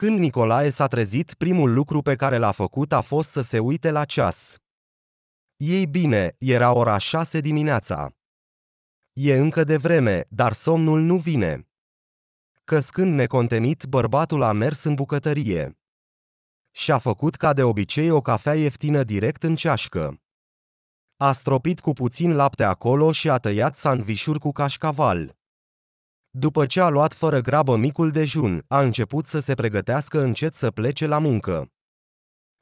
Când Nicolae s-a trezit, primul lucru pe care l-a făcut a fost să se uite la ceas. Ei bine, era ora șase dimineața. E încă de vreme, dar somnul nu vine. Căscând necontenit, bărbatul a mers în bucătărie. Și-a făcut ca de obicei o cafea ieftină direct în ceașcă. A stropit cu puțin lapte acolo și a tăiat sandvișuri cu cașcaval. După ce a luat fără grabă micul dejun, a început să se pregătească încet să plece la muncă.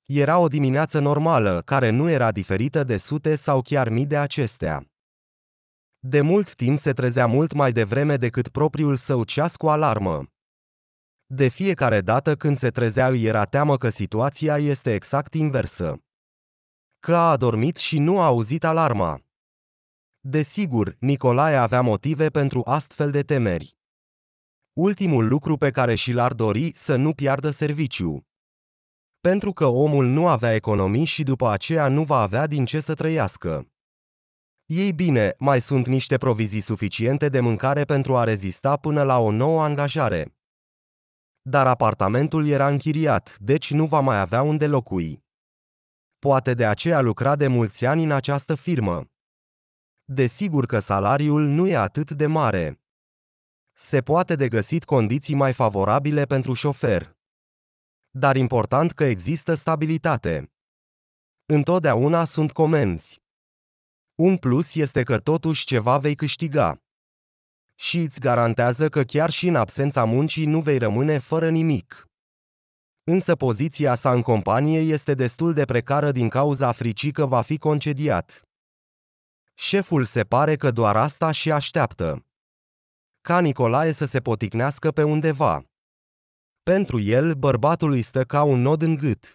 Era o dimineață normală, care nu era diferită de sute sau chiar mii de acestea. De mult timp se trezea mult mai devreme decât propriul său ceas cu alarmă. De fiecare dată când se trezea îi era teamă că situația este exact inversă. Că a adormit și nu a auzit alarma. Desigur, Nicolae avea motive pentru astfel de temeri. Ultimul lucru pe care și l-ar dori să nu piardă serviciu. Pentru că omul nu avea economii și după aceea nu va avea din ce să trăiască. Ei bine, mai sunt niște provizii suficiente de mâncare pentru a rezista până la o nouă angajare. Dar apartamentul era închiriat, deci nu va mai avea unde locui. Poate de aceea lucra de mulți ani în această firmă. Desigur că salariul nu e atât de mare. Se poate de găsit condiții mai favorabile pentru șofer. Dar important că există stabilitate. Întotdeauna sunt comenzi. Un plus este că totuși ceva vei câștiga. Și îți garantează că chiar și în absența muncii nu vei rămâne fără nimic. Însă poziția sa în companie este destul de precară din cauza fricii că va fi concediat. Șeful se pare că doar asta și așteaptă. Ca Nicolae să se poticnească pe undeva. Pentru el, bărbatul îi stă ca un nod în gât.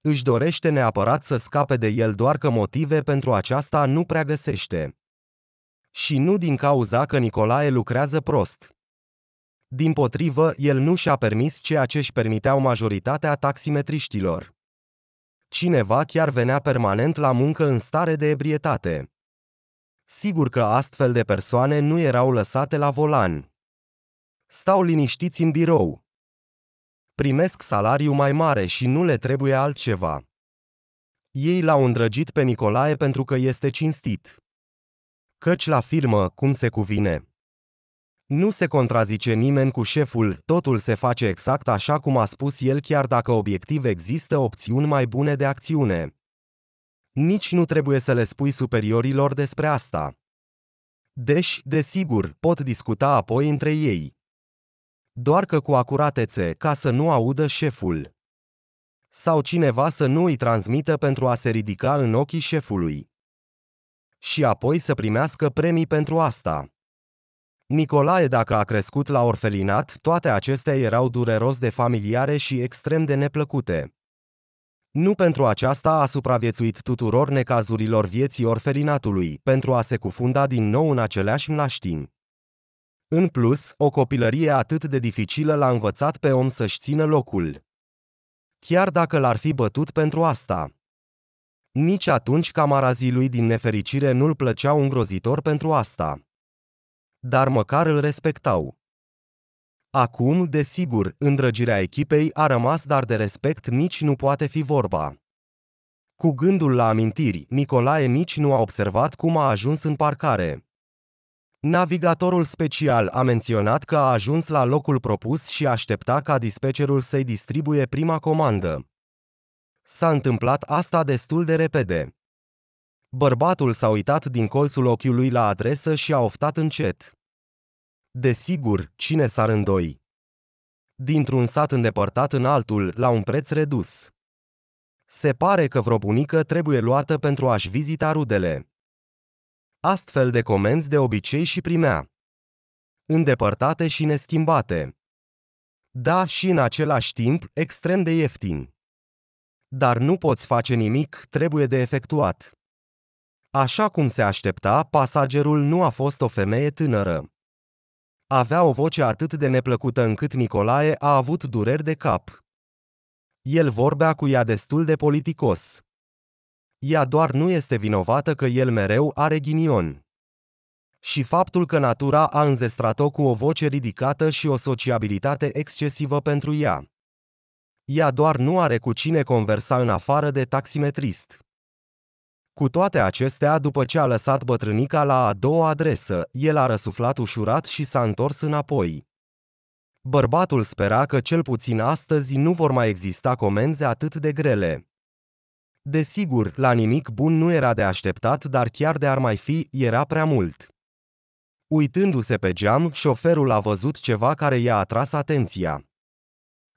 Își dorește neapărat să scape de el doar că motive pentru aceasta nu prea găsește. Și nu din cauza că Nicolae lucrează prost. Din potrivă, el nu și-a permis ceea ce își permiteau majoritatea taximetriștilor. Cineva chiar venea permanent la muncă în stare de ebrietate. Sigur că astfel de persoane nu erau lăsate la volan. Stau liniștiți în birou. Primesc salariu mai mare și nu le trebuie altceva. Ei l-au îndrăgit pe Nicolae pentru că este cinstit. Căci la firmă, cum se cuvine. Nu se contrazice nimeni cu șeful, totul se face exact așa cum a spus el chiar dacă obiectiv există opțiuni mai bune de acțiune. Nici nu trebuie să le spui superiorilor despre asta. Deși, desigur, pot discuta apoi între ei. Doar că cu acuratețe, ca să nu audă șeful. Sau cineva să nu îi transmită pentru a se ridica în ochii șefului. Și apoi să primească premii pentru asta. Nicolae dacă a crescut la orfelinat, toate acestea erau dureros de familiare și extrem de neplăcute. Nu pentru aceasta a supraviețuit tuturor necazurilor vieții orfelinatului, pentru a se cufunda din nou în aceleași mlaștini. În plus, o copilărie atât de dificilă l-a învățat pe om să-și țină locul. Chiar dacă l-ar fi bătut pentru asta. Nici atunci camarazii lui din nefericire nu-l plăceau îngrozitor pentru asta dar măcar îl respectau. Acum, desigur, îndrăgirea echipei a rămas, dar de respect nici nu poate fi vorba. Cu gândul la amintiri, Nicolae nici nu a observat cum a ajuns în parcare. Navigatorul special a menționat că a ajuns la locul propus și aștepta ca dispecerul să-i distribuie prima comandă. S-a întâmplat asta destul de repede. Bărbatul s-a uitat din colțul ochiului la adresă și a oftat încet. Desigur, cine s-ar îndoi? Dintr-un sat îndepărtat în altul, la un preț redus. Se pare că vreo bunică trebuie luată pentru a-și vizita rudele. Astfel de comenzi de obicei și primea. Îndepărtate și neschimbate. Da, și în același timp, extrem de ieftin. Dar nu poți face nimic, trebuie de efectuat. Așa cum se aștepta, pasagerul nu a fost o femeie tânără. Avea o voce atât de neplăcută încât Nicolae a avut dureri de cap. El vorbea cu ea destul de politicos. Ea doar nu este vinovată că el mereu are ghinion. Și faptul că natura a înzestrat-o cu o voce ridicată și o sociabilitate excesivă pentru ea. Ea doar nu are cu cine conversa în afară de taximetrist. Cu toate acestea, după ce a lăsat bătrânica la a doua adresă, el a răsuflat ușurat și s-a întors înapoi. Bărbatul spera că cel puțin astăzi nu vor mai exista comenzi atât de grele. Desigur, la nimic bun nu era de așteptat, dar chiar de ar mai fi, era prea mult. Uitându-se pe geam, șoferul a văzut ceva care i-a atras atenția.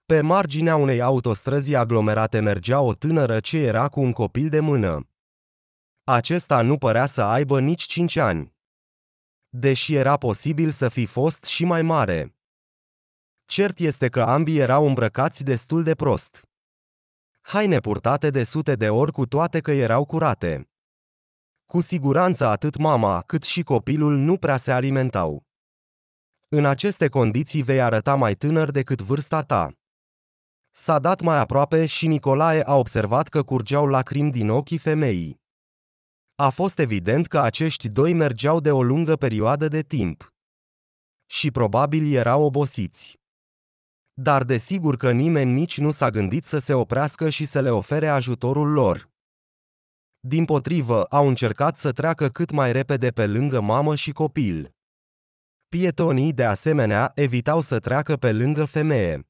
Pe marginea unei autostrăzi aglomerate mergea o tânără ce era cu un copil de mână. Acesta nu părea să aibă nici cinci ani. Deși era posibil să fi fost și mai mare. Cert este că ambii erau îmbrăcați destul de prost. Haine purtate de sute de ori cu toate că erau curate. Cu siguranță atât mama cât și copilul nu prea se alimentau. În aceste condiții vei arăta mai tânăr decât vârsta ta. S-a dat mai aproape și Nicolae a observat că curgeau lacrimi din ochii femeii. A fost evident că acești doi mergeau de o lungă perioadă de timp. Și probabil erau obosiți. Dar desigur că nimeni nici nu s-a gândit să se oprească și să le ofere ajutorul lor. Din potrivă, au încercat să treacă cât mai repede pe lângă mamă și copil. Pietonii, de asemenea, evitau să treacă pe lângă femeie.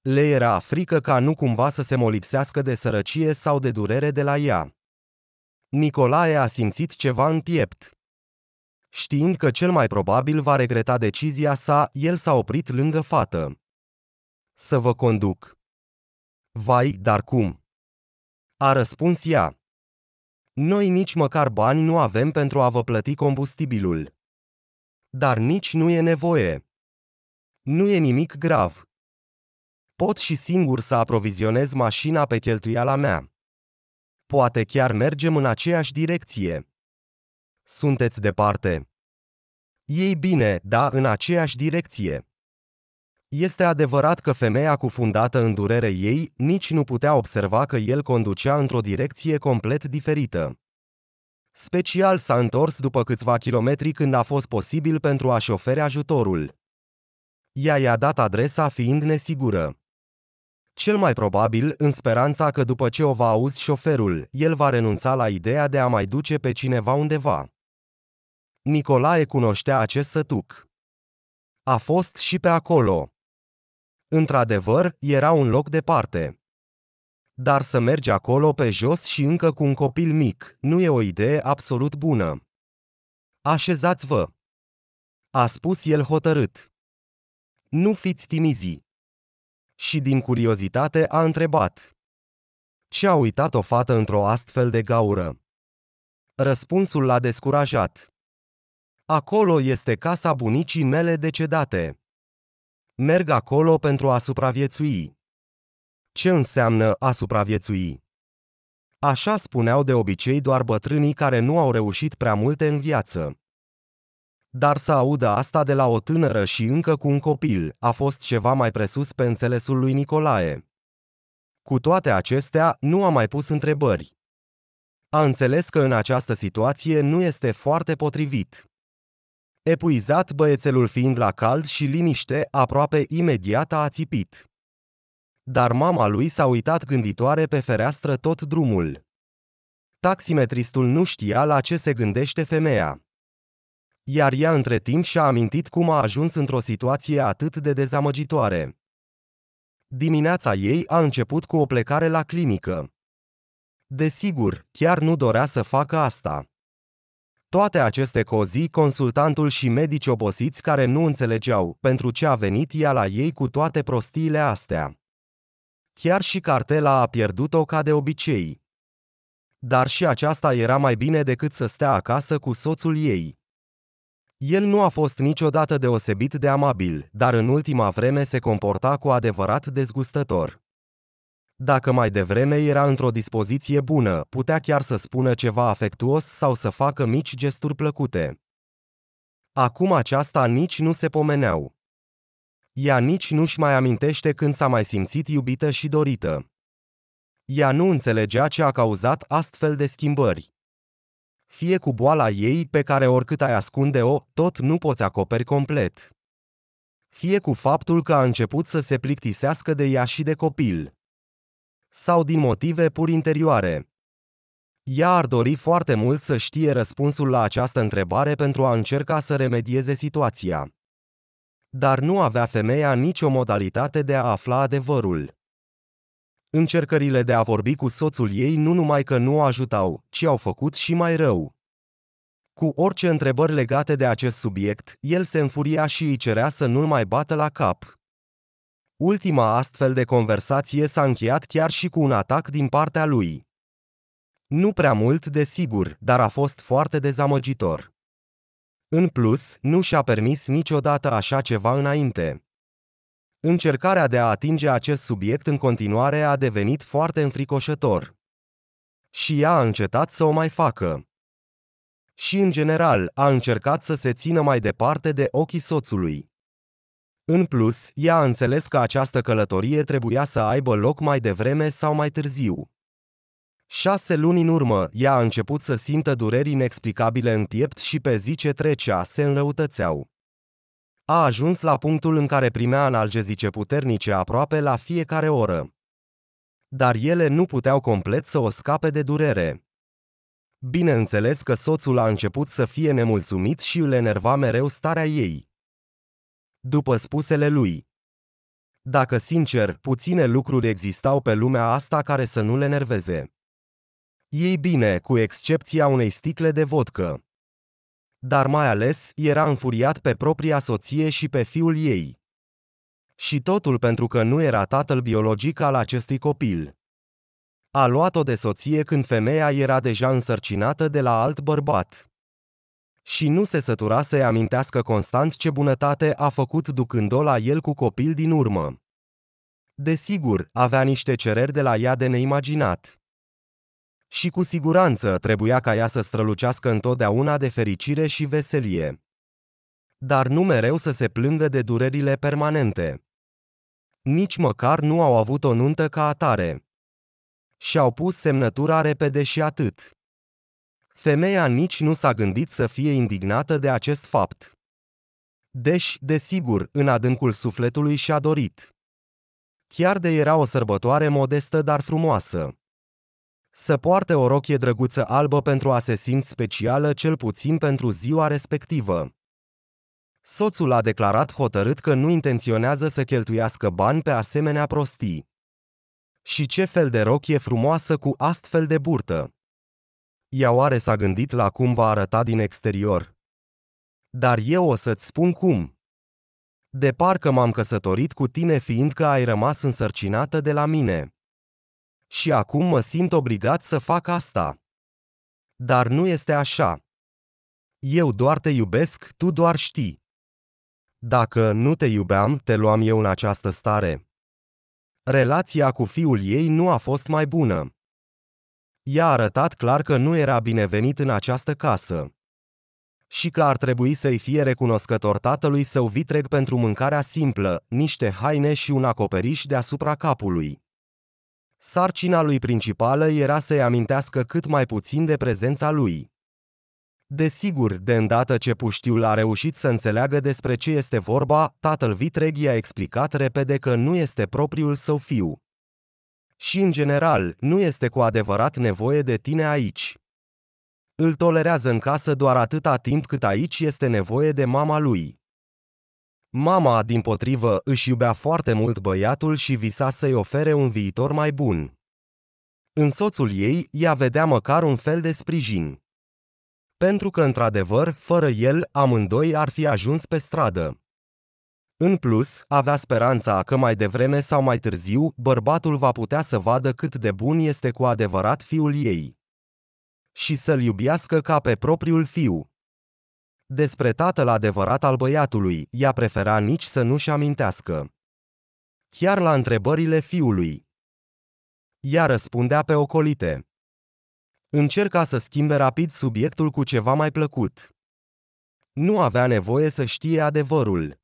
Le era frică ca nu cumva să se molipsească de sărăcie sau de durere de la ea. Nicolae a simțit ceva în piept. Știind că cel mai probabil va regreta decizia sa, el s-a oprit lângă fată. Să vă conduc. Vai, dar cum? A răspuns ea. Noi nici măcar bani nu avem pentru a vă plăti combustibilul. Dar nici nu e nevoie. Nu e nimic grav. Pot și singur să aprovizionez mașina pe cheltuiala mea. Poate chiar mergem în aceeași direcție. Sunteți departe. Ei bine, da, în aceeași direcție. Este adevărat că femeia cufundată în durere ei nici nu putea observa că el conducea într-o direcție complet diferită. Special s-a întors după câțiva kilometri când a fost posibil pentru a-și ofere ajutorul. Ea i-a dat adresa fiind nesigură. Cel mai probabil, în speranța că după ce o va auzi șoferul, el va renunța la ideea de a mai duce pe cineva undeva. Nicolae cunoștea acest sătuc. A fost și pe acolo. Într-adevăr, era un loc departe. Dar să mergi acolo pe jos și încă cu un copil mic, nu e o idee absolut bună. Așezați-vă! A spus el hotărât. Nu fiți timizi. Și din curiozitate a întrebat. Ce a uitat o fată într-o astfel de gaură? Răspunsul l-a descurajat. Acolo este casa bunicii mele decedate. Merg acolo pentru a supraviețui. Ce înseamnă a supraviețui? Așa spuneau de obicei doar bătrânii care nu au reușit prea multe în viață. Dar să audă asta de la o tânără și încă cu un copil a fost ceva mai presus pe înțelesul lui Nicolae. Cu toate acestea, nu a mai pus întrebări. A înțeles că în această situație nu este foarte potrivit. Epuizat băiețelul fiind la cald și liniște, aproape imediat a ațipit. Dar mama lui s-a uitat gânditoare pe fereastră tot drumul. Taximetristul nu știa la ce se gândește femeia. Iar ea între timp și-a amintit cum a ajuns într-o situație atât de dezamăgitoare. Dimineața ei a început cu o plecare la clinică. Desigur, chiar nu dorea să facă asta. Toate aceste cozi, consultantul și medici obosiți care nu înțelegeau pentru ce a venit ea la ei cu toate prostiile astea. Chiar și cartela a pierdut-o ca de obicei. Dar și aceasta era mai bine decât să stea acasă cu soțul ei. El nu a fost niciodată deosebit de amabil, dar în ultima vreme se comporta cu adevărat dezgustător. Dacă mai devreme era într-o dispoziție bună, putea chiar să spună ceva afectuos sau să facă mici gesturi plăcute. Acum aceasta nici nu se pomeneau. Ea nici nu-și mai amintește când s-a mai simțit iubită și dorită. Ea nu înțelegea ce a cauzat astfel de schimbări. Fie cu boala ei pe care oricât ai ascunde-o, tot nu poți acoperi complet. Fie cu faptul că a început să se plictisească de ea și de copil. Sau din motive pur interioare. Ea ar dori foarte mult să știe răspunsul la această întrebare pentru a încerca să remedieze situația. Dar nu avea femeia nicio modalitate de a afla adevărul. Încercările de a vorbi cu soțul ei nu numai că nu o ajutau, ci au făcut și mai rău. Cu orice întrebări legate de acest subiect, el se înfuria și îi cerea să nu-l mai bată la cap. Ultima astfel de conversație s-a încheiat chiar și cu un atac din partea lui. Nu prea mult, desigur, dar a fost foarte dezamăgitor. În plus, nu și-a permis niciodată așa ceva înainte. Încercarea de a atinge acest subiect în continuare a devenit foarte înfricoșător. Și ea a încetat să o mai facă. Și în general, a încercat să se țină mai departe de ochii soțului. În plus, ea a înțeles că această călătorie trebuia să aibă loc mai devreme sau mai târziu. Șase luni în urmă, ea a început să simtă dureri inexplicabile în piept și pe zi ce trecea se înrăutățeau. A ajuns la punctul în care primea analgezice puternice aproape la fiecare oră. Dar ele nu puteau complet să o scape de durere. Bineînțeles că soțul a început să fie nemulțumit și îl enerva mereu starea ei. După spusele lui, dacă sincer, puține lucruri existau pe lumea asta care să nu le nerveze. Ei bine, cu excepția unei sticle de vodcă. Dar mai ales, era înfuriat pe propria soție și pe fiul ei. Și totul pentru că nu era tatăl biologic al acestui copil. A luat-o de soție când femeia era deja însărcinată de la alt bărbat. Și nu se sătura să-i amintească constant ce bunătate a făcut ducând-o la el cu copil din urmă. Desigur, avea niște cereri de la ea de neimaginat. Și cu siguranță trebuia ca ea să strălucească întotdeauna de fericire și veselie. Dar nu mereu să se plângă de durerile permanente. Nici măcar nu au avut o nuntă ca atare. Și-au pus semnătura repede și atât. Femeia nici nu s-a gândit să fie indignată de acest fapt. Deși, desigur, în adâncul sufletului și-a dorit. Chiar de era o sărbătoare modestă, dar frumoasă. Să poarte o rochie drăguță albă pentru a se simți specială cel puțin pentru ziua respectivă. Soțul a declarat hotărât că nu intenționează să cheltuiască bani pe asemenea prostii. Și ce fel de rochie frumoasă cu astfel de burtă! Ea oare s-a gândit la cum va arăta din exterior? Dar eu o să-ți spun cum. De parcă m-am căsătorit cu tine fiindcă ai rămas însărcinată de la mine. Și acum mă simt obligat să fac asta. Dar nu este așa. Eu doar te iubesc, tu doar știi. Dacă nu te iubeam, te luam eu în această stare. Relația cu fiul ei nu a fost mai bună. I-a arătat clar că nu era binevenit în această casă. Și că ar trebui să-i fie recunoscător tatălui său vitreg pentru mâncarea simplă, niște haine și un acoperiș deasupra capului. Sarcina lui principală era să-i amintească cât mai puțin de prezența lui. Desigur, de îndată ce puștiul a reușit să înțeleagă despre ce este vorba, tatăl vitreg i-a explicat repede că nu este propriul său fiu. Și în general, nu este cu adevărat nevoie de tine aici. Îl tolerează în casă doar atâta timp cât aici este nevoie de mama lui. Mama, din potrivă, își iubea foarte mult băiatul și visa să-i ofere un viitor mai bun. În soțul ei, ea vedea măcar un fel de sprijin. Pentru că, într-adevăr, fără el, amândoi ar fi ajuns pe stradă. În plus, avea speranța că mai devreme sau mai târziu, bărbatul va putea să vadă cât de bun este cu adevărat fiul ei. Și să-l iubiască ca pe propriul fiu. Despre tatăl adevărat al băiatului, ea prefera nici să nu-și amintească. Chiar la întrebările fiului. Ea răspundea pe ocolite. Încerca să schimbe rapid subiectul cu ceva mai plăcut. Nu avea nevoie să știe adevărul.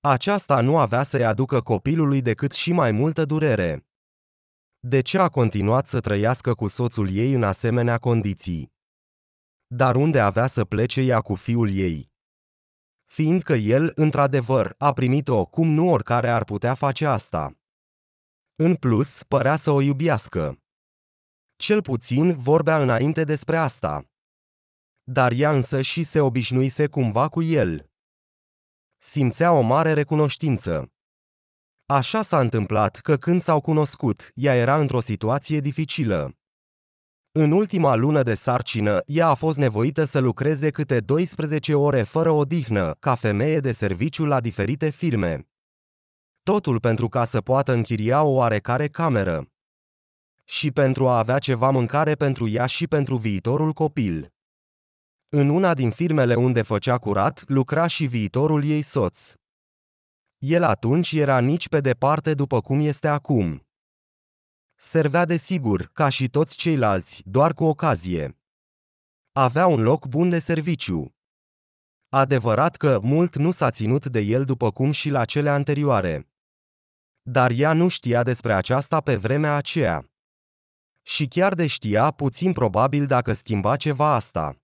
Aceasta nu avea să-i aducă copilului decât și mai multă durere. De ce a continuat să trăiască cu soțul ei în asemenea condiții? Dar unde avea să plece ea cu fiul ei? Fiindcă el, într-adevăr, a primit-o cum nu oricare ar putea face asta. În plus, părea să o iubiască. Cel puțin vorbea înainte despre asta. Dar ea însă și se obișnuise cumva cu el. Simțea o mare recunoștință. Așa s-a întâmplat că când s-au cunoscut, ea era într-o situație dificilă. În ultima lună de sarcină, ea a fost nevoită să lucreze câte 12 ore fără odihnă, ca femeie de serviciu la diferite firme. Totul pentru ca să poată închiria o oarecare cameră. Și pentru a avea ceva mâncare pentru ea și pentru viitorul copil. În una din firmele unde făcea curat, lucra și viitorul ei soț. El atunci era nici pe departe după cum este acum. Servea de sigur, ca și toți ceilalți, doar cu ocazie. Avea un loc bun de serviciu. Adevărat că mult nu s-a ținut de el după cum și la cele anterioare. Dar ea nu știa despre aceasta pe vremea aceea. Și chiar de știa puțin probabil dacă schimba ceva asta.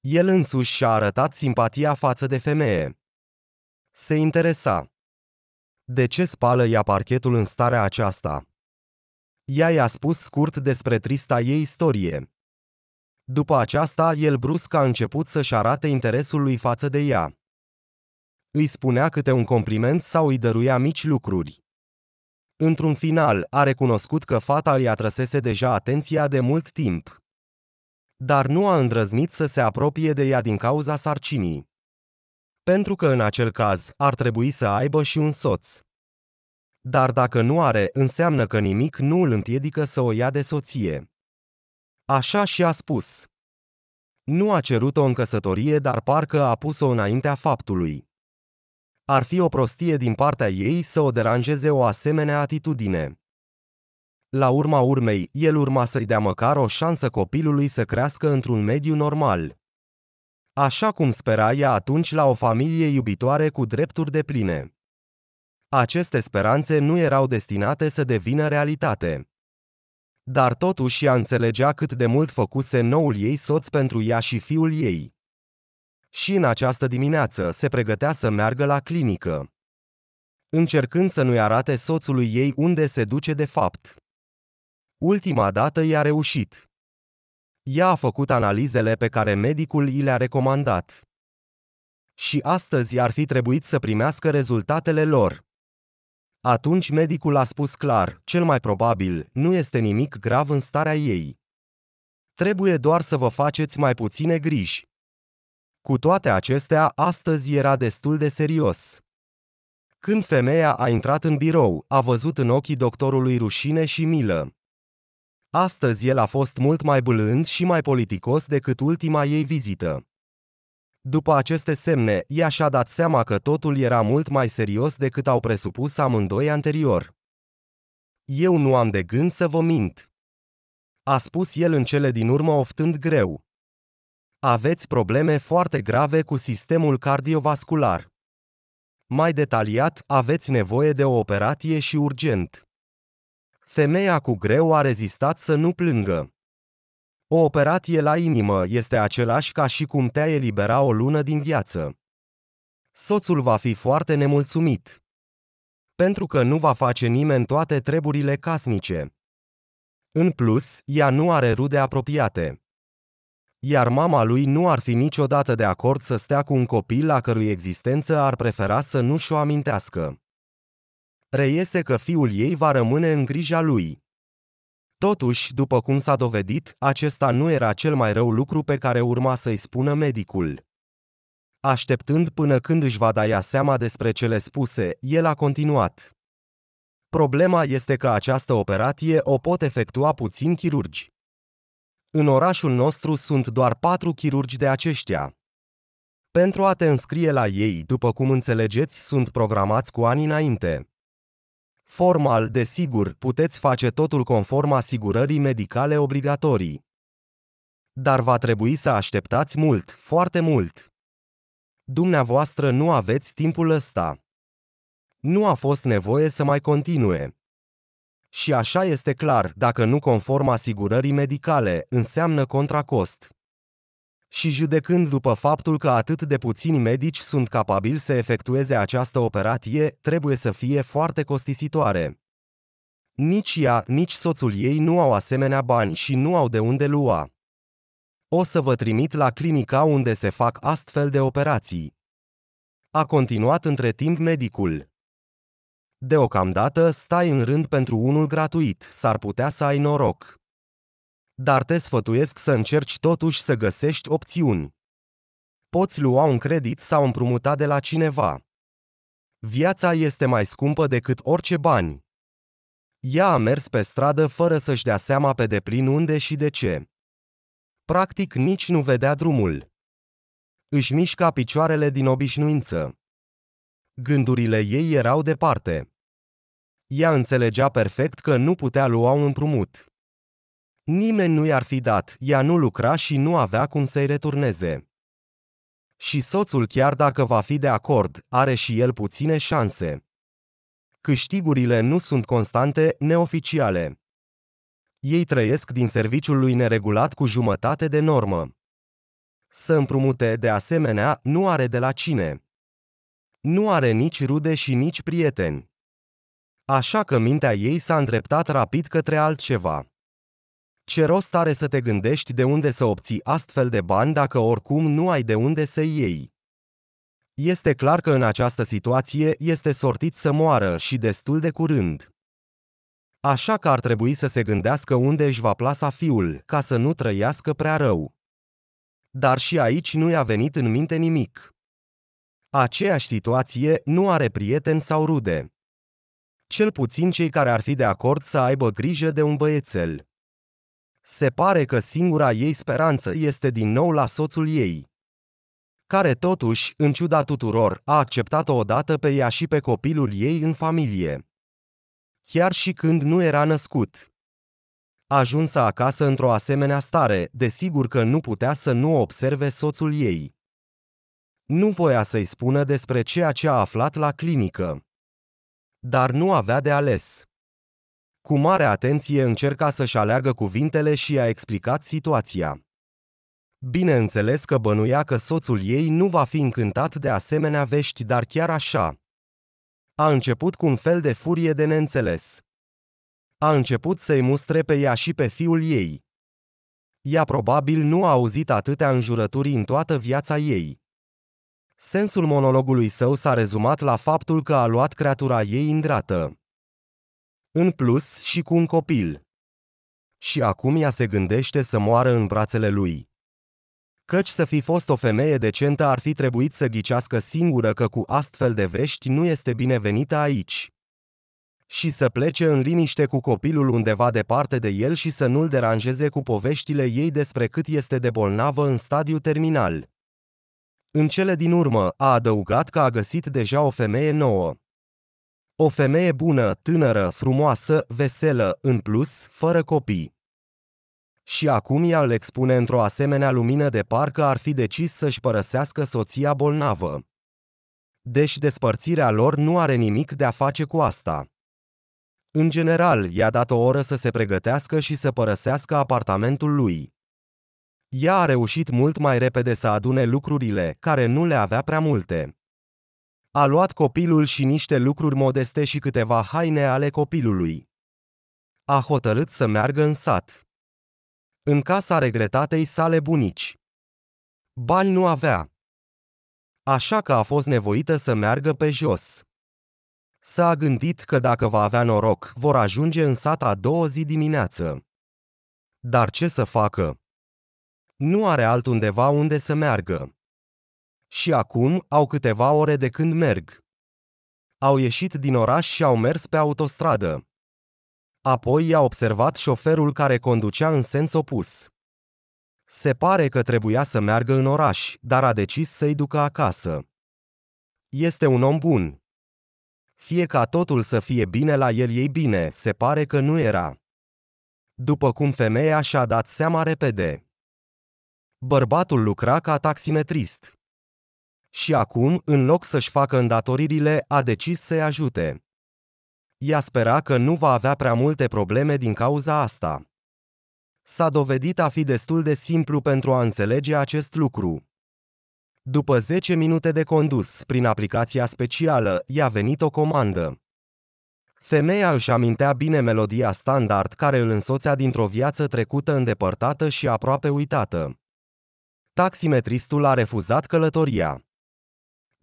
El însuși și-a arătat simpatia față de femeie. Se interesa. De ce spală ea parchetul în starea aceasta? Ea i-a spus scurt despre trista ei istorie. După aceasta, el brusc a început să-și arate interesul lui față de ea. Îi spunea câte un compliment sau îi dăruia mici lucruri. Într-un final, a recunoscut că fata îi atrăsese deja atenția de mult timp. Dar nu a îndrăznit să se apropie de ea din cauza sarcinii. Pentru că în acel caz ar trebui să aibă și un soț. Dar dacă nu are, înseamnă că nimic nu îl împiedică să o ia de soție. Așa și a spus. Nu a cerut-o în căsătorie, dar parcă a pus-o înaintea faptului. Ar fi o prostie din partea ei să o deranjeze o asemenea atitudine. La urma urmei, el urma să-i dea măcar o șansă copilului să crească într-un mediu normal. Așa cum spera ea atunci la o familie iubitoare cu drepturi de pline. Aceste speranțe nu erau destinate să devină realitate. Dar totuși ea înțelegea cât de mult făcuse noul ei soț pentru ea și fiul ei. Și în această dimineață se pregătea să meargă la clinică. Încercând să nu-i arate soțului ei unde se duce de fapt. Ultima dată i-a reușit. Ea a făcut analizele pe care medicul i le-a recomandat. Și astăzi ar fi trebuit să primească rezultatele lor. Atunci medicul a spus clar, cel mai probabil, nu este nimic grav în starea ei. Trebuie doar să vă faceți mai puține griji. Cu toate acestea, astăzi era destul de serios. Când femeia a intrat în birou, a văzut în ochii doctorului rușine și milă. Astăzi el a fost mult mai blând și mai politicos decât ultima ei vizită. După aceste semne, ea și-a dat seama că totul era mult mai serios decât au presupus amândoi anterior. Eu nu am de gând să vă mint. A spus el în cele din urmă oftând greu. Aveți probleme foarte grave cu sistemul cardiovascular. Mai detaliat, aveți nevoie de o operație și urgent. Femeia cu greu a rezistat să nu plângă. O operație la inimă este același ca și cum te-ai elibera o lună din viață. Soțul va fi foarte nemulțumit. Pentru că nu va face nimeni toate treburile casnice. În plus, ea nu are rude apropiate. Iar mama lui nu ar fi niciodată de acord să stea cu un copil la cărui existență ar prefera să nu și-o amintească. Reiese că fiul ei va rămâne în grija lui. Totuși, după cum s-a dovedit, acesta nu era cel mai rău lucru pe care urma să-i spună medicul. Așteptând până când își va da ea seama despre cele spuse, el a continuat. Problema este că această operație o pot efectua puțin chirurgi. În orașul nostru sunt doar patru chirurgi de aceștia. Pentru a te înscrie la ei, după cum înțelegeți, sunt programați cu ani înainte. Formal, desigur, puteți face totul conform asigurării medicale obligatorii. Dar va trebui să așteptați mult, foarte mult. Dumneavoastră nu aveți timpul ăsta. Nu a fost nevoie să mai continue. Și așa este clar, dacă nu conform asigurării medicale, înseamnă contracost. Și judecând după faptul că atât de puțini medici sunt capabili să efectueze această operație, trebuie să fie foarte costisitoare. Nici ea, nici soțul ei nu au asemenea bani și nu au de unde lua. O să vă trimit la clinica unde se fac astfel de operații. A continuat între timp medicul. Deocamdată stai în rând pentru unul gratuit, s-ar putea să ai noroc. Dar te sfătuiesc să încerci totuși să găsești opțiuni. Poți lua un credit sau împrumuta de la cineva. Viața este mai scumpă decât orice bani. Ea a mers pe stradă fără să-și dea seama pe deplin unde și de ce. Practic nici nu vedea drumul. Își mișca picioarele din obișnuință. Gândurile ei erau departe. Ea înțelegea perfect că nu putea lua un împrumut. Nimeni nu i-ar fi dat, ea nu lucra și nu avea cum să-i returneze. Și soțul, chiar dacă va fi de acord, are și el puține șanse. Câștigurile nu sunt constante, neoficiale. Ei trăiesc din serviciul lui neregulat cu jumătate de normă. Să împrumute, de asemenea, nu are de la cine. Nu are nici rude și nici prieteni. Așa că mintea ei s-a îndreptat rapid către altceva. Ce rost are să te gândești de unde să obții astfel de bani dacă oricum nu ai de unde să iei? Este clar că în această situație este sortit să moară și destul de curând. Așa că ar trebui să se gândească unde își va plasa fiul, ca să nu trăiască prea rău. Dar și aici nu i-a venit în minte nimic. Aceeași situație nu are prieteni sau rude. Cel puțin cei care ar fi de acord să aibă grijă de un băiețel. Se pare că singura ei speranță este din nou la soțul ei. Care totuși, în ciuda tuturor, a acceptat-o odată pe ea și pe copilul ei în familie. Chiar și când nu era născut. Ajunsă acasă într-o asemenea stare, desigur că nu putea să nu observe soțul ei. Nu voia să-i spună despre ceea ce a aflat la clinică. Dar nu avea de ales. Cu mare atenție încerca să-și aleagă cuvintele și a explicat situația. Bineînțeles că bănuia că soțul ei nu va fi încântat de asemenea vești, dar chiar așa. A început cu un fel de furie de neînțeles. A început să-i mustre pe ea și pe fiul ei. Ea probabil nu a auzit atâtea înjurături în toată viața ei. Sensul monologului său s-a rezumat la faptul că a luat creatura ei ingrată. În plus și cu un copil. Și acum ea se gândește să moară în brațele lui. Căci să fi fost o femeie decentă ar fi trebuit să ghicească singură că cu astfel de vești nu este binevenită aici. Și să plece în liniște cu copilul undeva departe de el și să nu-l deranjeze cu poveștile ei despre cât este de bolnavă în stadiu terminal. În cele din urmă, a adăugat că a găsit deja o femeie nouă. O femeie bună, tânără, frumoasă, veselă, în plus, fără copii. Și acum ea îl expune într-o asemenea lumină de parcă ar fi decis să-și părăsească soția bolnavă. Deci despărțirea lor nu are nimic de a face cu asta. În general, i-a dat o oră să se pregătească și să părăsească apartamentul lui. Ea a reușit mult mai repede să adune lucrurile, care nu le avea prea multe. A luat copilul și niște lucruri modeste și câteva haine ale copilului. A hotărât să meargă în sat. În casa regretatei sale bunici. Bani nu avea. Așa că a fost nevoită să meargă pe jos. S-a gândit că dacă va avea noroc, vor ajunge în sat a doua zi dimineață. Dar ce să facă? Nu are altundeva unde să meargă. Și acum au câteva ore de când merg. Au ieșit din oraș și au mers pe autostradă. Apoi i-a observat șoferul care conducea în sens opus. Se pare că trebuia să meargă în oraș, dar a decis să-i ducă acasă. Este un om bun. Fie ca totul să fie bine la el ei bine, se pare că nu era. După cum femeia și-a dat seama repede. Bărbatul lucra ca taximetrist. Și acum, în loc să-și facă îndatoririle, a decis să-i ajute. Ea spera că nu va avea prea multe probleme din cauza asta. S-a dovedit a fi destul de simplu pentru a înțelege acest lucru. După 10 minute de condus prin aplicația specială, i-a venit o comandă. Femeia își amintea bine melodia standard care îl însoțea dintr-o viață trecută îndepărtată și aproape uitată. Taximetristul a refuzat călătoria.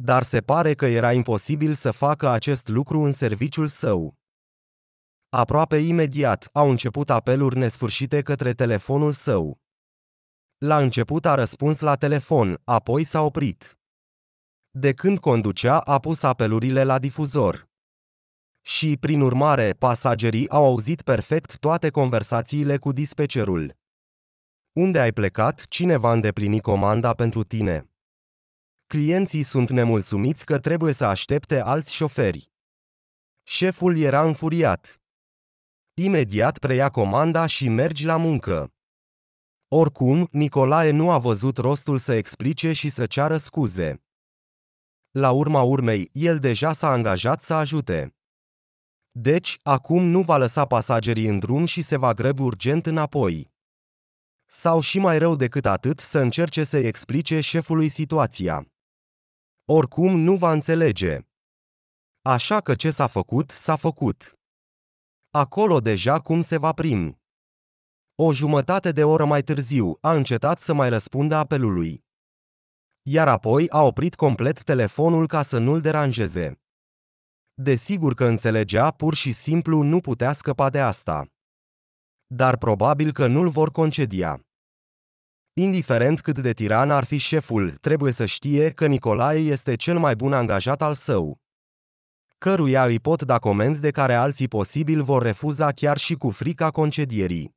Dar se pare că era imposibil să facă acest lucru în serviciul său. Aproape imediat au început apeluri nesfârșite către telefonul său. La început a răspuns la telefon, apoi s-a oprit. De când conducea, a pus apelurile la difuzor. Și, prin urmare, pasagerii au auzit perfect toate conversațiile cu dispecerul. Unde ai plecat, cine va îndeplini comanda pentru tine? Clienții sunt nemulțumiți că trebuie să aștepte alți șoferi. Șeful era înfuriat. Imediat preia comanda și mergi la muncă. Oricum, Nicolae nu a văzut rostul să explice și să ceară scuze. La urma urmei, el deja s-a angajat să ajute. Deci, acum nu va lăsa pasagerii în drum și se va grăbi urgent înapoi. Sau și mai rău decât atât să încerce să-i explice șefului situația. Oricum nu va înțelege. Așa că ce s-a făcut, s-a făcut. Acolo deja cum se va primi. O jumătate de oră mai târziu, a încetat să mai răspundă apelului. Iar apoi a oprit complet telefonul ca să nu-l deranjeze. Desigur că înțelegea, pur și simplu nu putea scăpa de asta. Dar probabil că nu-l vor concedia. Indiferent cât de tiran ar fi șeful, trebuie să știe că Nicolae este cel mai bun angajat al său. Căruia îi pot da comenzi de care alții posibil vor refuza chiar și cu frica concedierii.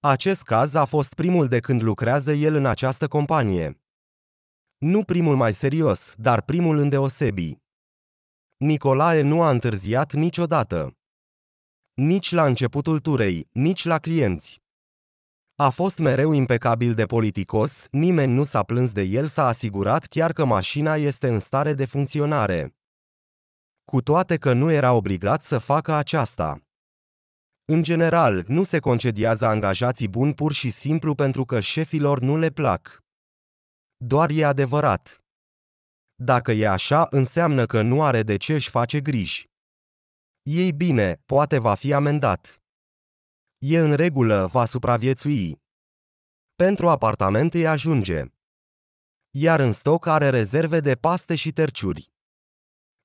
Acest caz a fost primul de când lucrează el în această companie. Nu primul mai serios, dar primul îndeosebi. Nicolae nu a întârziat niciodată. Nici la începutul turei, nici la clienți. A fost mereu impecabil de politicos, nimeni nu s-a plâns de el, s-a asigurat chiar că mașina este în stare de funcționare. Cu toate că nu era obligat să facă aceasta. În general, nu se concediază angajații buni pur și simplu pentru că șefilor nu le plac. Doar e adevărat. Dacă e așa, înseamnă că nu are de ce își face griji. Ei bine, poate va fi amendat. E în regulă, va supraviețui. Pentru apartament îi ajunge. Iar în stoc are rezerve de paste și terciuri.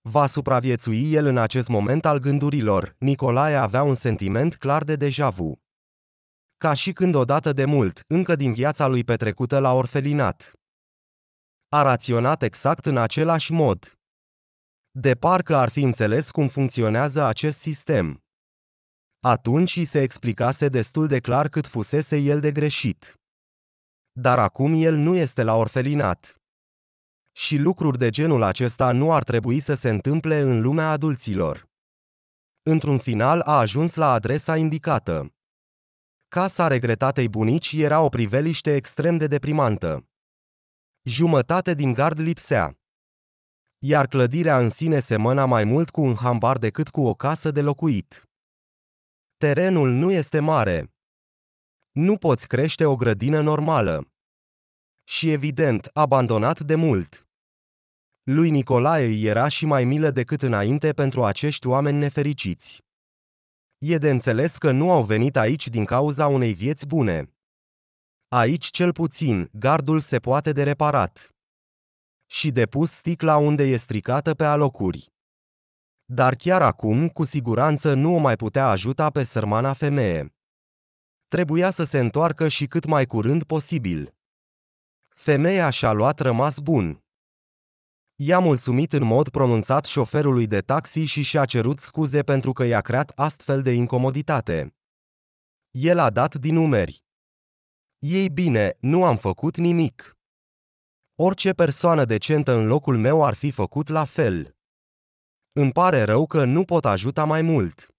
Va supraviețui el în acest moment al gândurilor, Nicolae avea un sentiment clar de deja vu. Ca și când odată de mult, încă din viața lui petrecută la orfelinat. A raționat exact în același mod. De parcă ar fi înțeles cum funcționează acest sistem. Atunci îi se explicase destul de clar cât fusese el de greșit. Dar acum el nu este la orfelinat. Și lucruri de genul acesta nu ar trebui să se întâmple în lumea adulților. Într-un final a ajuns la adresa indicată. Casa regretatei bunici era o priveliște extrem de deprimantă. Jumătate din gard lipsea. Iar clădirea în sine semăna mai mult cu un hambar decât cu o casă de locuit. Terenul nu este mare. Nu poți crește o grădină normală. Și evident, abandonat de mult. Lui Nicolae era și mai milă decât înainte pentru acești oameni nefericiți. E de înțeles că nu au venit aici din cauza unei vieți bune. Aici cel puțin, gardul se poate de reparat. Și depus sticla unde e stricată pe alocuri. Dar chiar acum, cu siguranță nu o mai putea ajuta pe sărmana femeie. Trebuia să se întoarcă și cât mai curând posibil. Femeia și-a luat rămas bun. I-a mulțumit în mod pronunțat șoferului de taxi și și-a cerut scuze pentru că i-a creat astfel de incomoditate. El a dat din numeri. Ei bine, nu am făcut nimic. Orice persoană decentă în locul meu ar fi făcut la fel. Îmi pare rău că nu pot ajuta mai mult.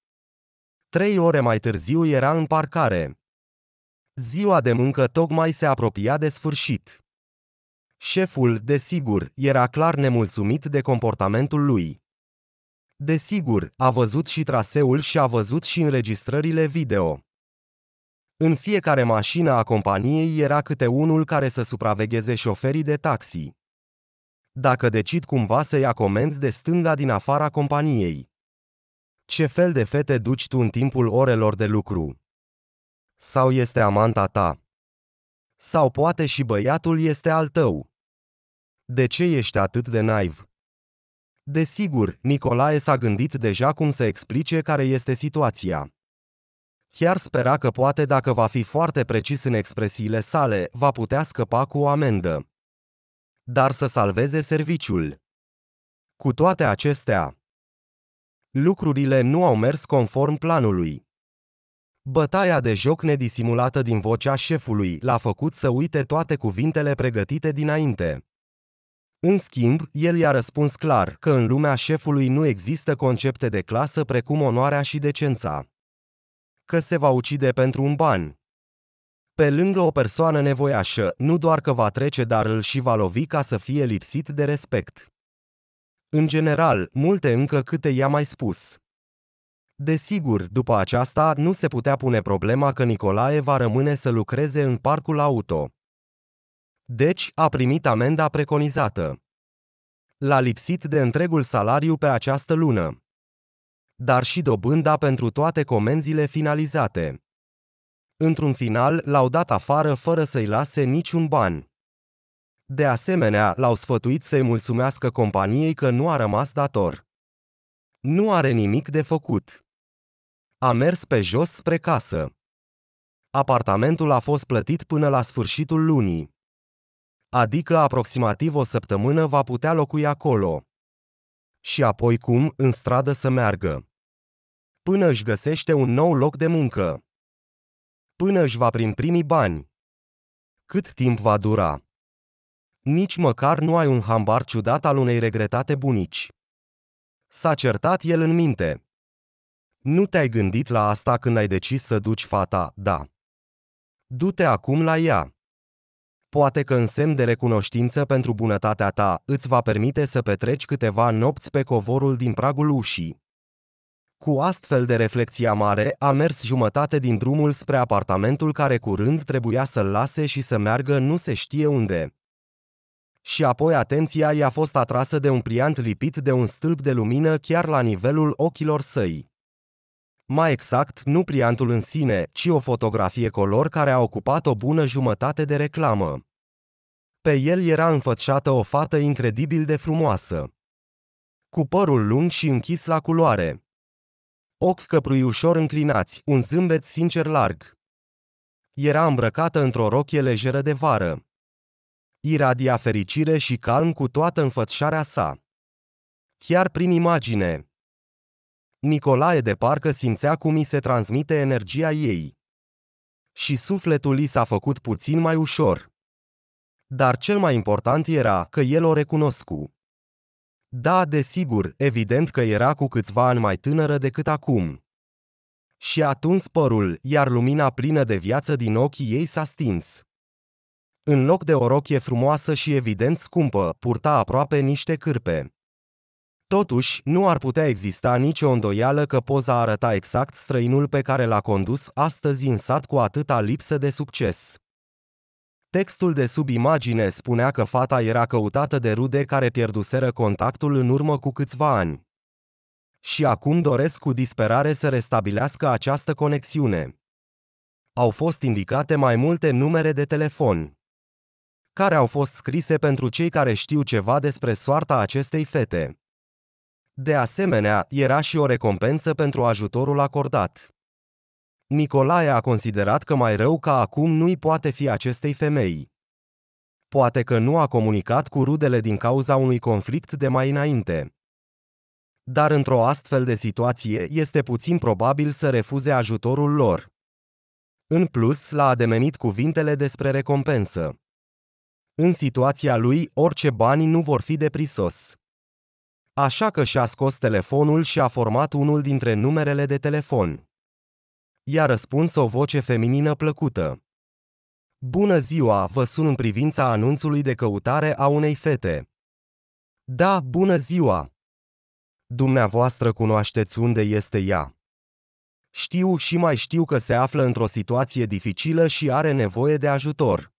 Trei ore mai târziu era în parcare. Ziua de muncă tocmai se apropia de sfârșit. Șeful, desigur, era clar nemulțumit de comportamentul lui. Desigur, a văzut și traseul și a văzut și înregistrările video. În fiecare mașină a companiei era câte unul care să supravegheze șoferii de taxi. Dacă decid cumva să ia comenzi de stânga din afara companiei. Ce fel de fete duci tu în timpul orelor de lucru? Sau este amanta ta? Sau poate și băiatul este al tău? De ce ești atât de naiv? Desigur, Nicolae s-a gândit deja cum să explice care este situația. Chiar spera că poate dacă va fi foarte precis în expresiile sale, va putea scăpa cu o amendă. Dar să salveze serviciul. Cu toate acestea, lucrurile nu au mers conform planului. Bătaia de joc nedisimulată din vocea șefului l-a făcut să uite toate cuvintele pregătite dinainte. În schimb, el i-a răspuns clar că în lumea șefului nu există concepte de clasă precum onoarea și decența. Că se va ucide pentru un ban. Pe lângă o persoană nevoiașă, nu doar că va trece, dar îl și va lovi ca să fie lipsit de respect. În general, multe încă câte i-a mai spus. Desigur, după aceasta, nu se putea pune problema că Nicolae va rămâne să lucreze în parcul auto. Deci, a primit amenda preconizată. L-a lipsit de întregul salariu pe această lună. Dar și dobânda pentru toate comenzile finalizate. Într-un final, l-au dat afară fără să-i lase niciun ban. De asemenea, l-au sfătuit să-i mulțumească companiei că nu a rămas dator. Nu are nimic de făcut. A mers pe jos spre casă. Apartamentul a fost plătit până la sfârșitul lunii adică aproximativ o săptămână va putea locui acolo. Și apoi cum, în stradă să meargă. Până își găsește un nou loc de muncă. Până își va prin primii bani. Cât timp va dura? Nici măcar nu ai un hambar ciudat al unei regretate bunici. S-a certat el în minte. Nu te-ai gândit la asta când ai decis să duci fata, da. Du-te acum la ea poate că în semn de recunoștință pentru bunătatea ta, îți va permite să petreci câteva nopți pe covorul din pragul ușii. Cu astfel de reflexie mare, a mers jumătate din drumul spre apartamentul care curând trebuia să-l lase și să meargă nu se știe unde. Și apoi atenția i-a fost atrasă de un pliant lipit de un stâlp de lumină chiar la nivelul ochilor săi. Mai exact, nu pliantul în sine, ci o fotografie color care a ocupat o bună jumătate de reclamă. Pe el era înfățată o fată incredibil de frumoasă. Cu părul lung și închis la culoare. Ochi căprui ușor înclinați, un zâmbet sincer larg. Era îmbrăcată într-o rochie lejeră de vară. Iradia fericire și calm cu toată înfățșarea sa. Chiar prin imagine, Nicolae de parcă simțea cum îi se transmite energia ei. Și sufletul i s-a făcut puțin mai ușor. Dar cel mai important era că el o recunoscu. Da, desigur, evident că era cu câțiva ani mai tânără decât acum. Și atunci părul, iar lumina plină de viață din ochii ei s-a stins. În loc de o rochie frumoasă și evident scumpă, purta aproape niște cârpe. Totuși, nu ar putea exista nicio îndoială că poza arăta exact străinul pe care l-a condus astăzi în sat cu atâta lipsă de succes. Textul de sub imagine spunea că fata era căutată de rude care pierduseră contactul în urmă cu câțiva ani. Și acum doresc cu disperare să restabilească această conexiune. Au fost indicate mai multe numere de telefon care au fost scrise pentru cei care știu ceva despre soarta acestei fete. De asemenea, era și o recompensă pentru ajutorul acordat. Nicolae a considerat că mai rău ca acum nu-i poate fi acestei femei. Poate că nu a comunicat cu rudele din cauza unui conflict de mai înainte. Dar într-o astfel de situație este puțin probabil să refuze ajutorul lor. În plus, l-a ademenit cuvintele despre recompensă. În situația lui, orice bani nu vor fi de prisos. Așa că și-a scos telefonul și a format unul dintre numerele de telefon. I-a răspuns o voce feminină plăcută. Bună ziua, vă sun în privința anunțului de căutare a unei fete. Da, bună ziua! Dumneavoastră cunoașteți unde este ea. Știu și mai știu că se află într-o situație dificilă și are nevoie de ajutor.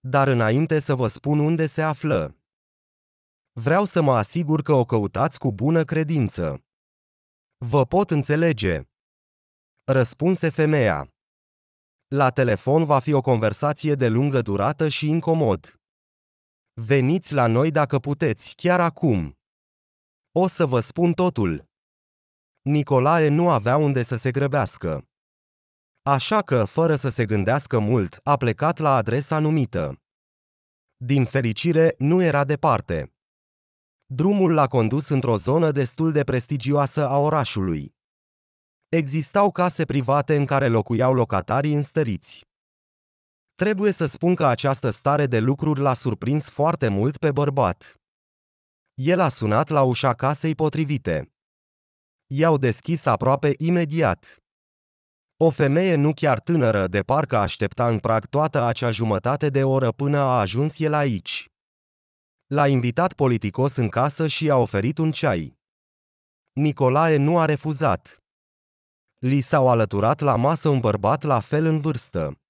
Dar înainte să vă spun unde se află, vreau să mă asigur că o căutați cu bună credință. Vă pot înțelege. Răspunse femeia. La telefon va fi o conversație de lungă durată și incomod. Veniți la noi dacă puteți, chiar acum. O să vă spun totul. Nicolae nu avea unde să se grăbească. Așa că, fără să se gândească mult, a plecat la adresa numită. Din fericire, nu era departe. Drumul l-a condus într-o zonă destul de prestigioasă a orașului. Existau case private în care locuiau locatarii înstăriți. Trebuie să spun că această stare de lucruri l-a surprins foarte mult pe bărbat. El a sunat la ușa casei potrivite. I-au deschis aproape imediat. O femeie nu chiar tânără, de parcă aștepta în prag toată acea jumătate de oră până a ajuns el aici. L-a invitat politicos în casă și i-a oferit un ceai. Nicolae nu a refuzat. Li s-au alăturat la masă un bărbat la fel în vârstă.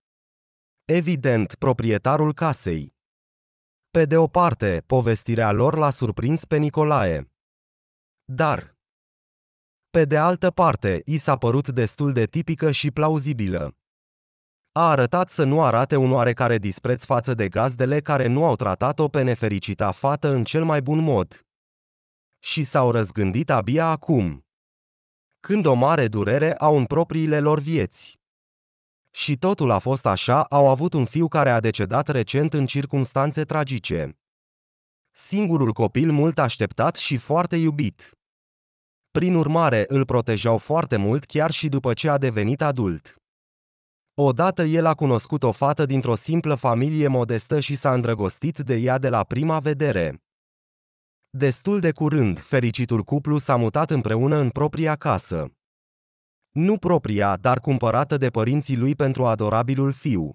Evident, proprietarul casei. Pe de o parte, povestirea lor l-a surprins pe Nicolae. Dar, pe de altă parte, i s-a părut destul de tipică și plauzibilă. A arătat să nu arate un oarecare dispreț față de gazdele care nu au tratat-o pe nefericita fată în cel mai bun mod. Și s-au răzgândit abia acum. Când o mare durere au în propriile lor vieți. Și totul a fost așa, au avut un fiu care a decedat recent în circunstanțe tragice. Singurul copil mult așteptat și foarte iubit. Prin urmare, îl protejau foarte mult chiar și după ce a devenit adult. Odată el a cunoscut o fată dintr-o simplă familie modestă și s-a îndrăgostit de ea de la prima vedere. Destul de curând, fericitul cuplu s-a mutat împreună în propria casă. Nu propria, dar cumpărată de părinții lui pentru adorabilul fiu.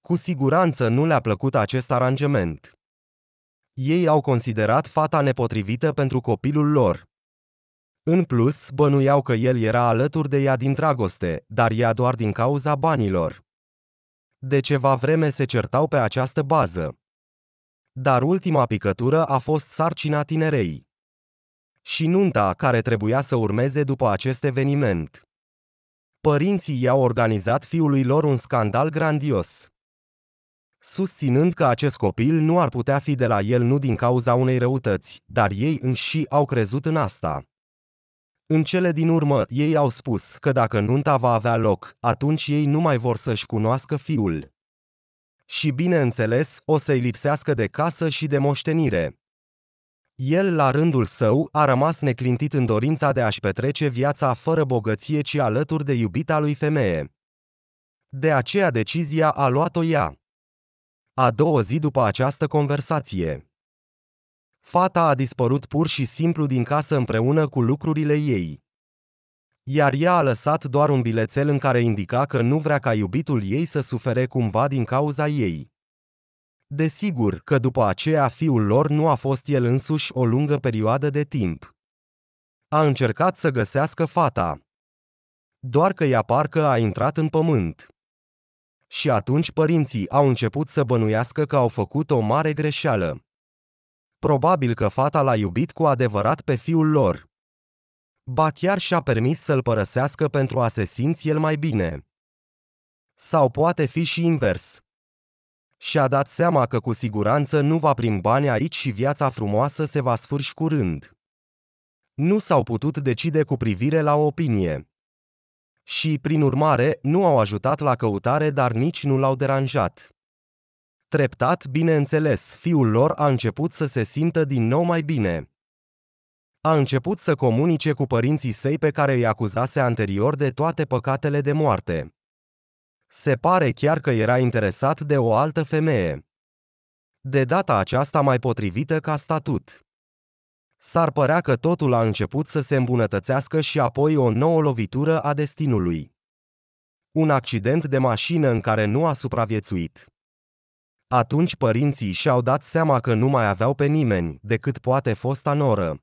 Cu siguranță nu le-a plăcut acest aranjament. Ei au considerat fata nepotrivită pentru copilul lor. În plus, bănuiau că el era alături de ea din dragoste, dar ea doar din cauza banilor. De ceva vreme se certau pe această bază. Dar ultima picătură a fost sarcina tinerei. Și nunta care trebuia să urmeze după acest eveniment. Părinții i-au organizat fiului lor un scandal grandios. Susținând că acest copil nu ar putea fi de la el nu din cauza unei răutăți, dar ei înși au crezut în asta. În cele din urmă, ei au spus că dacă nunta va avea loc, atunci ei nu mai vor să-și cunoască fiul. Și bineînțeles, o să-i lipsească de casă și de moștenire. El, la rândul său, a rămas neclintit în dorința de a-și petrece viața fără bogăție, ci alături de iubita lui femeie. De aceea decizia a luat-o ea. A doua zi după această conversație. Fata a dispărut pur și simplu din casă împreună cu lucrurile ei. Iar ea a lăsat doar un bilețel în care indica că nu vrea ca iubitul ei să sufere cumva din cauza ei. Desigur că după aceea fiul lor nu a fost el însuși o lungă perioadă de timp. A încercat să găsească fata. Doar că ea parcă a intrat în pământ. Și atunci părinții au început să bănuiască că au făcut o mare greșeală. Probabil că fata l-a iubit cu adevărat pe fiul lor. Ba chiar și-a permis să-l părăsească pentru a se simți el mai bine. Sau poate fi și invers. Și-a dat seama că cu siguranță nu va prin bani aici și viața frumoasă se va sfârși curând. Nu s-au putut decide cu privire la o opinie. Și, prin urmare, nu au ajutat la căutare, dar nici nu l-au deranjat. Treptat, bineînțeles, fiul lor a început să se simtă din nou mai bine. A început să comunice cu părinții săi pe care îi acuzase anterior de toate păcatele de moarte. Se pare chiar că era interesat de o altă femeie. De data aceasta mai potrivită ca statut. S-ar părea că totul a început să se îmbunătățească și apoi o nouă lovitură a destinului. Un accident de mașină în care nu a supraviețuit. Atunci părinții și-au dat seama că nu mai aveau pe nimeni, decât poate fosta noră,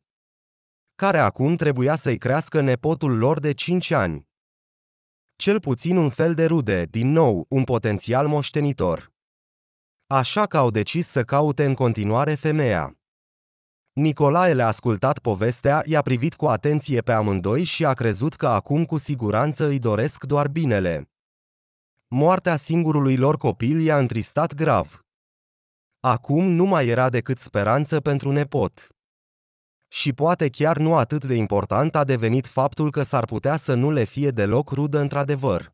care acum trebuia să-i crească nepotul lor de cinci ani. Cel puțin un fel de rude, din nou, un potențial moștenitor. Așa că au decis să caute în continuare femeia. Nicolae le-a ascultat povestea, i-a privit cu atenție pe amândoi și a crezut că acum cu siguranță îi doresc doar binele. Moartea singurului lor copil i-a întristat grav. Acum nu mai era decât speranță pentru nepot. Și poate chiar nu atât de important a devenit faptul că s-ar putea să nu le fie deloc rudă într-adevăr.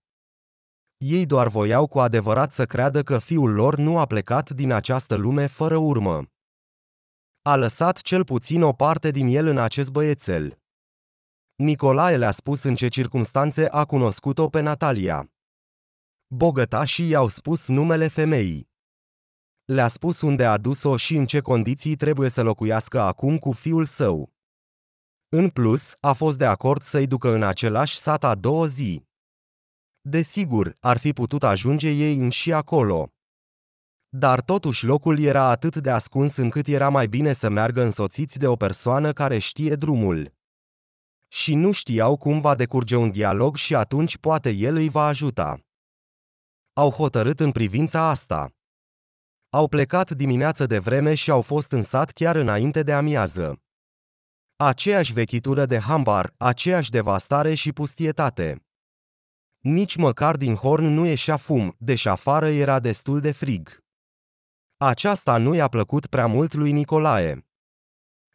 Ei doar voiau cu adevărat să creadă că fiul lor nu a plecat din această lume fără urmă. A lăsat cel puțin o parte din el în acest băiețel. Nicolae le-a spus în ce circumstanțe a cunoscut-o pe Natalia. Bogătașii i-au spus numele femeii. Le-a spus unde a dus-o și în ce condiții trebuie să locuiască acum cu fiul său. În plus, a fost de acord să-i ducă în același sat a două zi. Desigur, ar fi putut ajunge ei în și acolo. Dar totuși locul era atât de ascuns încât era mai bine să meargă însoțiți de o persoană care știe drumul. Și nu știau cum va decurge un dialog și atunci poate el îi va ajuta. Au hotărât în privința asta. Au plecat dimineață de vreme și au fost în sat chiar înainte de amiază. Aceeași vechitură de hambar, aceeași devastare și pustietate. Nici măcar din horn nu ieșea fum, deși afară era destul de frig. Aceasta nu i-a plăcut prea mult lui Nicolae.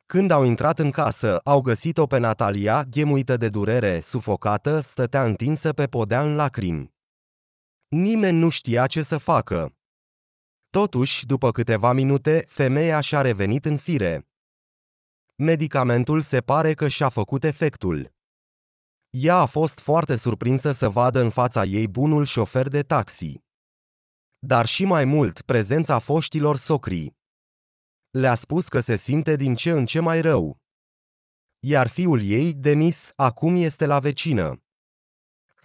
Când au intrat în casă, au găsit-o pe Natalia, ghemuită de durere, sufocată, stătea întinsă pe podea în lacrimi. Nimeni nu știa ce să facă. Totuși, după câteva minute, femeia și-a revenit în fire. Medicamentul se pare că și-a făcut efectul. Ea a fost foarte surprinsă să vadă în fața ei bunul șofer de taxi. Dar și mai mult, prezența foștilor socrii. Le-a spus că se simte din ce în ce mai rău. Iar fiul ei, Denis, acum este la vecină.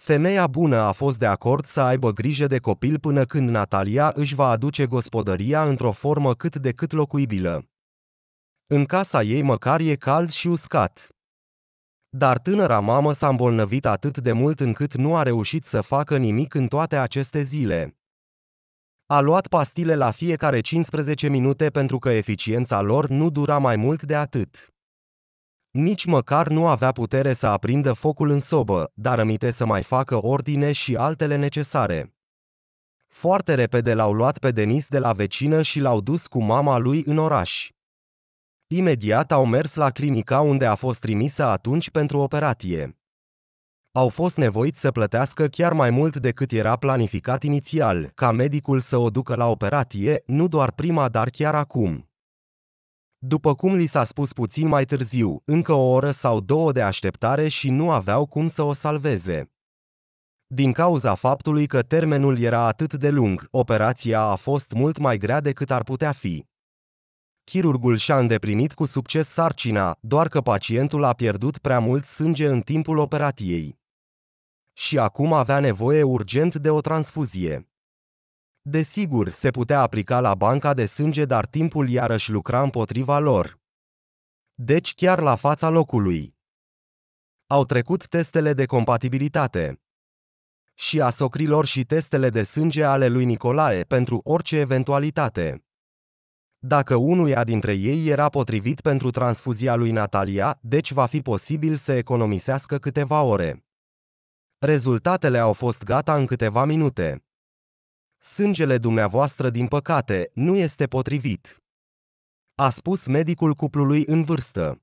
Femeia bună a fost de acord să aibă grijă de copil până când Natalia își va aduce gospodăria într-o formă cât de cât locuibilă. În casa ei măcar e cald și uscat. Dar tânăra mamă s-a îmbolnăvit atât de mult încât nu a reușit să facă nimic în toate aceste zile. A luat pastile la fiecare 15 minute pentru că eficiența lor nu dura mai mult de atât. Nici măcar nu avea putere să aprindă focul în sobă, dar rămite să mai facă ordine și altele necesare. Foarte repede l-au luat pe Denis de la vecină și l-au dus cu mama lui în oraș. Imediat au mers la clinica unde a fost trimisă atunci pentru operație. Au fost nevoiți să plătească chiar mai mult decât era planificat inițial, ca medicul să o ducă la operație, nu doar prima, dar chiar acum. După cum li s-a spus puțin mai târziu, încă o oră sau două de așteptare și nu aveau cum să o salveze. Din cauza faptului că termenul era atât de lung, operația a fost mult mai grea decât ar putea fi. Chirurgul și-a îndeplinit cu succes sarcina, doar că pacientul a pierdut prea mult sânge în timpul operației. Și acum avea nevoie urgent de o transfuzie. Desigur, se putea aplica la banca de sânge, dar timpul iarăși lucra împotriva lor. Deci chiar la fața locului. Au trecut testele de compatibilitate. Și a socrilor și testele de sânge ale lui Nicolae pentru orice eventualitate. Dacă unuia dintre ei era potrivit pentru transfuzia lui Natalia, deci va fi posibil să economisească câteva ore. Rezultatele au fost gata în câteva minute. Sângele dumneavoastră, din păcate, nu este potrivit. A spus medicul cuplului în vârstă.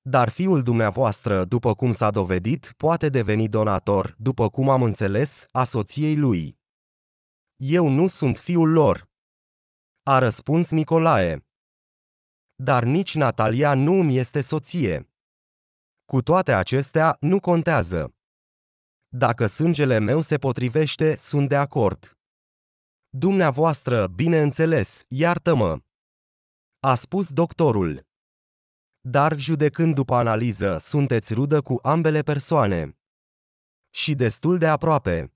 Dar fiul dumneavoastră, după cum s-a dovedit, poate deveni donator, după cum am înțeles, a soției lui. Eu nu sunt fiul lor. A răspuns Nicolae. Dar nici Natalia nu îmi este soție. Cu toate acestea, nu contează. Dacă sângele meu se potrivește, sunt de acord. Dumneavoastră, bineînțeles, iartă-mă. A spus doctorul. Dar judecând după analiză, sunteți rudă cu ambele persoane. Și destul de aproape.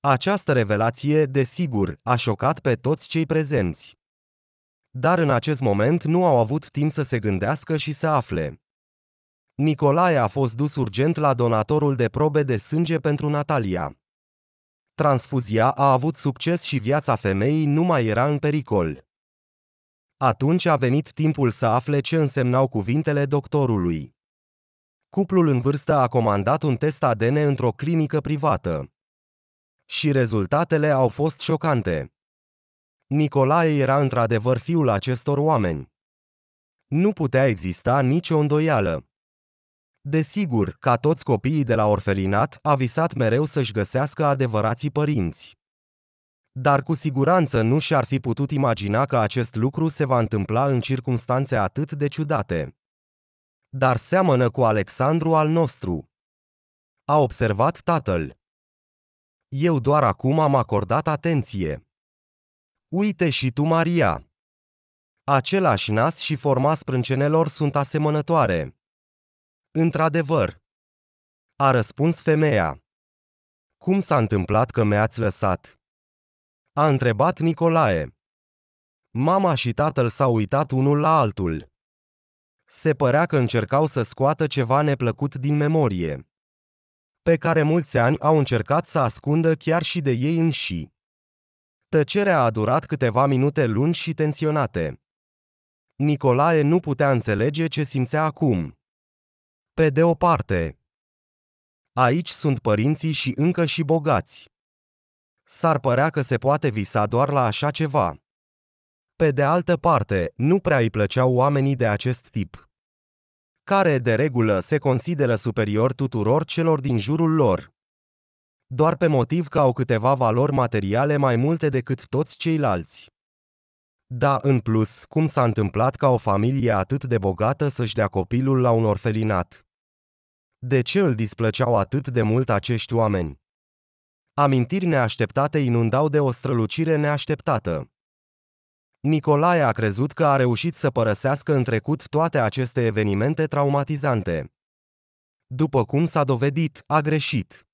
Această revelație, desigur, a șocat pe toți cei prezenți. Dar în acest moment nu au avut timp să se gândească și să afle. Nicolae a fost dus urgent la donatorul de probe de sânge pentru Natalia. Transfuzia a avut succes și viața femeii nu mai era în pericol. Atunci a venit timpul să afle ce însemnau cuvintele doctorului. Cuplul în vârstă a comandat un test ADN într-o clinică privată. Și rezultatele au fost șocante. Nicolae era într-adevăr fiul acestor oameni. Nu putea exista nicio îndoială. Desigur, ca toți copiii de la orfelinat, a visat mereu să-și găsească adevărații părinți. Dar cu siguranță nu și-ar fi putut imagina că acest lucru se va întâmpla în circunstanțe atât de ciudate. Dar seamănă cu Alexandru al nostru. A observat tatăl. Eu doar acum am acordat atenție. Uite și tu, Maria. Același nas și forma sprâncenelor sunt asemănătoare. Într-adevăr. A răspuns femeia. Cum s-a întâmplat că mi-ați lăsat? A întrebat Nicolae. Mama și tatăl s-au uitat unul la altul. Se părea că încercau să scoată ceva neplăcut din memorie. Pe care mulți ani au încercat să ascundă chiar și de ei înși. Tăcerea a durat câteva minute lungi și tensionate. Nicolae nu putea înțelege ce simțea acum. Pe de o parte, aici sunt părinții și încă și bogați. S-ar părea că se poate visa doar la așa ceva. Pe de altă parte, nu prea îi plăceau oamenii de acest tip, care de regulă se consideră superior tuturor celor din jurul lor. Doar pe motiv că au câteva valori materiale mai multe decât toți ceilalți. Da, în plus, cum s-a întâmplat ca o familie atât de bogată să-și dea copilul la un orfelinat? De ce îl displăceau atât de mult acești oameni? Amintiri neașteptate inundau de o strălucire neașteptată. Nicolae a crezut că a reușit să părăsească în trecut toate aceste evenimente traumatizante. După cum s-a dovedit, a greșit.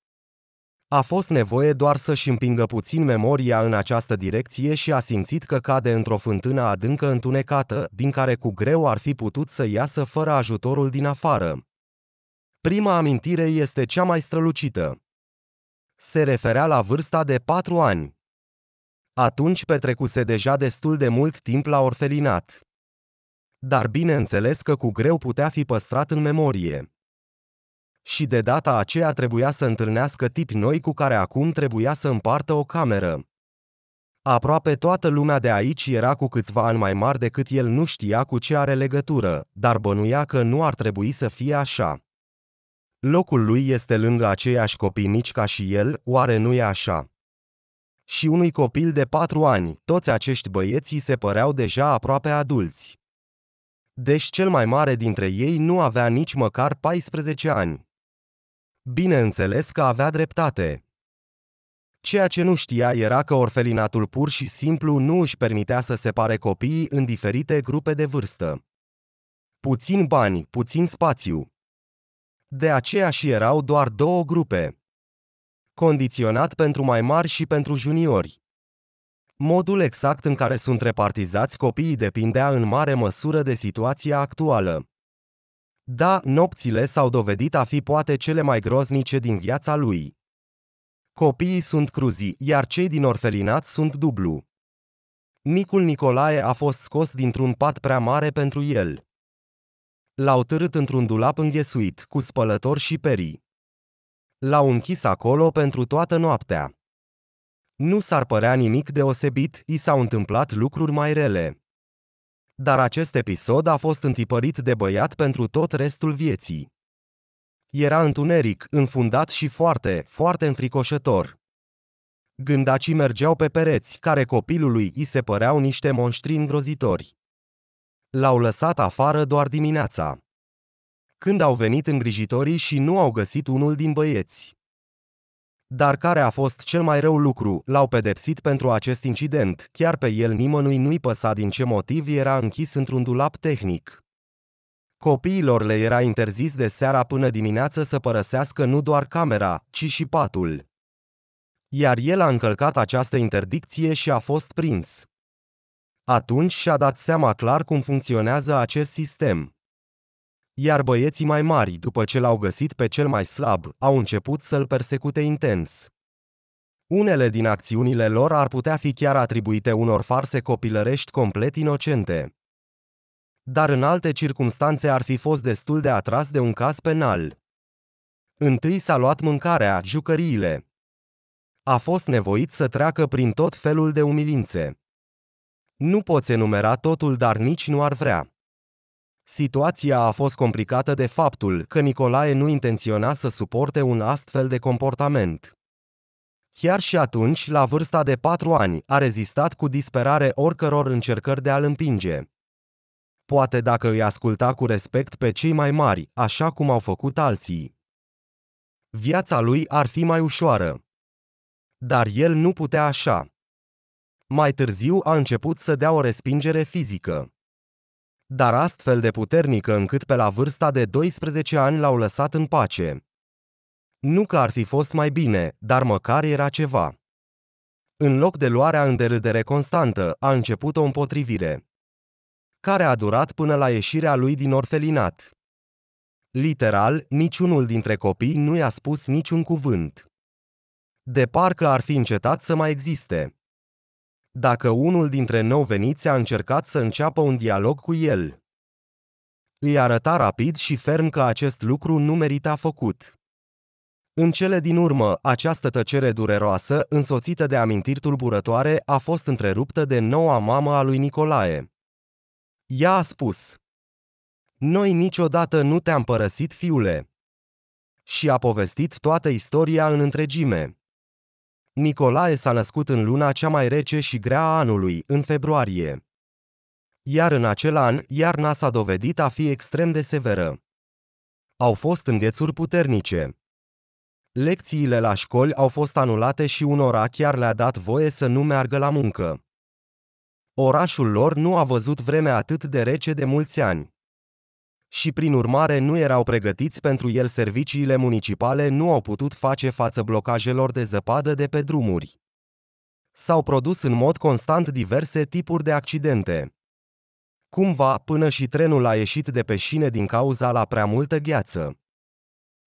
A fost nevoie doar să-și împingă puțin memoria în această direcție și a simțit că cade într-o fântână adâncă întunecată, din care cu greu ar fi putut să iasă fără ajutorul din afară. Prima amintire este cea mai strălucită. Se referea la vârsta de patru ani. Atunci petrecuse deja destul de mult timp la orfelinat. Dar bineînțeles că cu greu putea fi păstrat în memorie și de data aceea trebuia să întâlnească tipi noi cu care acum trebuia să împartă o cameră. Aproape toată lumea de aici era cu câțiva ani mai mari decât el nu știa cu ce are legătură, dar bănuia că nu ar trebui să fie așa. Locul lui este lângă aceiași copii mici ca și el, oare nu e așa? Și unui copil de patru ani, toți acești băieți se păreau deja aproape adulți. Deci cel mai mare dintre ei nu avea nici măcar 14 ani. Bineînțeles că avea dreptate. Ceea ce nu știa era că orfelinatul pur și simplu nu își permitea să separe copiii în diferite grupe de vârstă. Puțin bani, puțin spațiu. De aceea și erau doar două grupe. Condiționat pentru mai mari și pentru juniori. Modul exact în care sunt repartizați copiii depindea în mare măsură de situația actuală. Da, nopțile s-au dovedit a fi poate cele mai groznice din viața lui. Copiii sunt cruzi, iar cei din orfelinat sunt dublu. Micul Nicolae a fost scos dintr-un pat prea mare pentru el. L-au târât într-un dulap înghesuit, cu spălător și perii. L-au închis acolo pentru toată noaptea. Nu s-ar părea nimic deosebit, i s-au întâmplat lucruri mai rele dar acest episod a fost întipărit de băiat pentru tot restul vieții. Era întuneric, înfundat și foarte, foarte înfricoșător. Gândacii mergeau pe pereți, care copilului îi se păreau niște monștri îngrozitori. L-au lăsat afară doar dimineața. Când au venit îngrijitorii și nu au găsit unul din băieți. Dar care a fost cel mai rău lucru, l-au pedepsit pentru acest incident, chiar pe el nimănui nu-i păsa din ce motiv era închis într-un dulap tehnic. Copiilor le era interzis de seara până dimineață să părăsească nu doar camera, ci și patul. Iar el a încălcat această interdicție și a fost prins. Atunci și-a dat seama clar cum funcționează acest sistem. Iar băieții mai mari, după ce l-au găsit pe cel mai slab, au început să-l persecute intens. Unele din acțiunile lor ar putea fi chiar atribuite unor farse copilărești complet inocente. Dar în alte circumstanțe ar fi fost destul de atras de un caz penal. Întâi s-a luat mâncarea, jucăriile. A fost nevoit să treacă prin tot felul de umilințe. Nu poți enumera totul, dar nici nu ar vrea. Situația a fost complicată de faptul că Nicolae nu intenționa să suporte un astfel de comportament. Chiar și atunci, la vârsta de patru ani, a rezistat cu disperare oricăror încercări de a-l împinge. Poate dacă îi asculta cu respect pe cei mai mari, așa cum au făcut alții. Viața lui ar fi mai ușoară. Dar el nu putea așa. Mai târziu a început să dea o respingere fizică. Dar astfel de puternică încât pe la vârsta de 12 ani l-au lăsat în pace. Nu că ar fi fost mai bine, dar măcar era ceva. În loc de luarea în derâdere constantă, a început o împotrivire. Care a durat până la ieșirea lui din orfelinat. Literal, niciunul dintre copii nu i-a spus niciun cuvânt. De parcă ar fi încetat să mai existe. Dacă unul dintre nou veniți a încercat să înceapă un dialog cu el, îi arăta rapid și ferm că acest lucru nu merita făcut. În cele din urmă, această tăcere dureroasă, însoțită de amintiri tulburătoare, a fost întreruptă de noua mamă a lui Nicolae. Ea a spus, Noi niciodată nu te-am părăsit, fiule. Și a povestit toată istoria în întregime. Nicolae s-a născut în luna cea mai rece și grea a anului, în februarie. Iar în acel an, iarna s-a dovedit a fi extrem de severă. Au fost înghețuri puternice. Lecțiile la școli au fost anulate și unora chiar le-a dat voie să nu meargă la muncă. Orașul lor nu a văzut vreme atât de rece de mulți ani. Și prin urmare nu erau pregătiți pentru el serviciile municipale nu au putut face față blocajelor de zăpadă de pe drumuri. S-au produs în mod constant diverse tipuri de accidente. Cumva, până și trenul a ieșit de pe șine din cauza la prea multă gheață.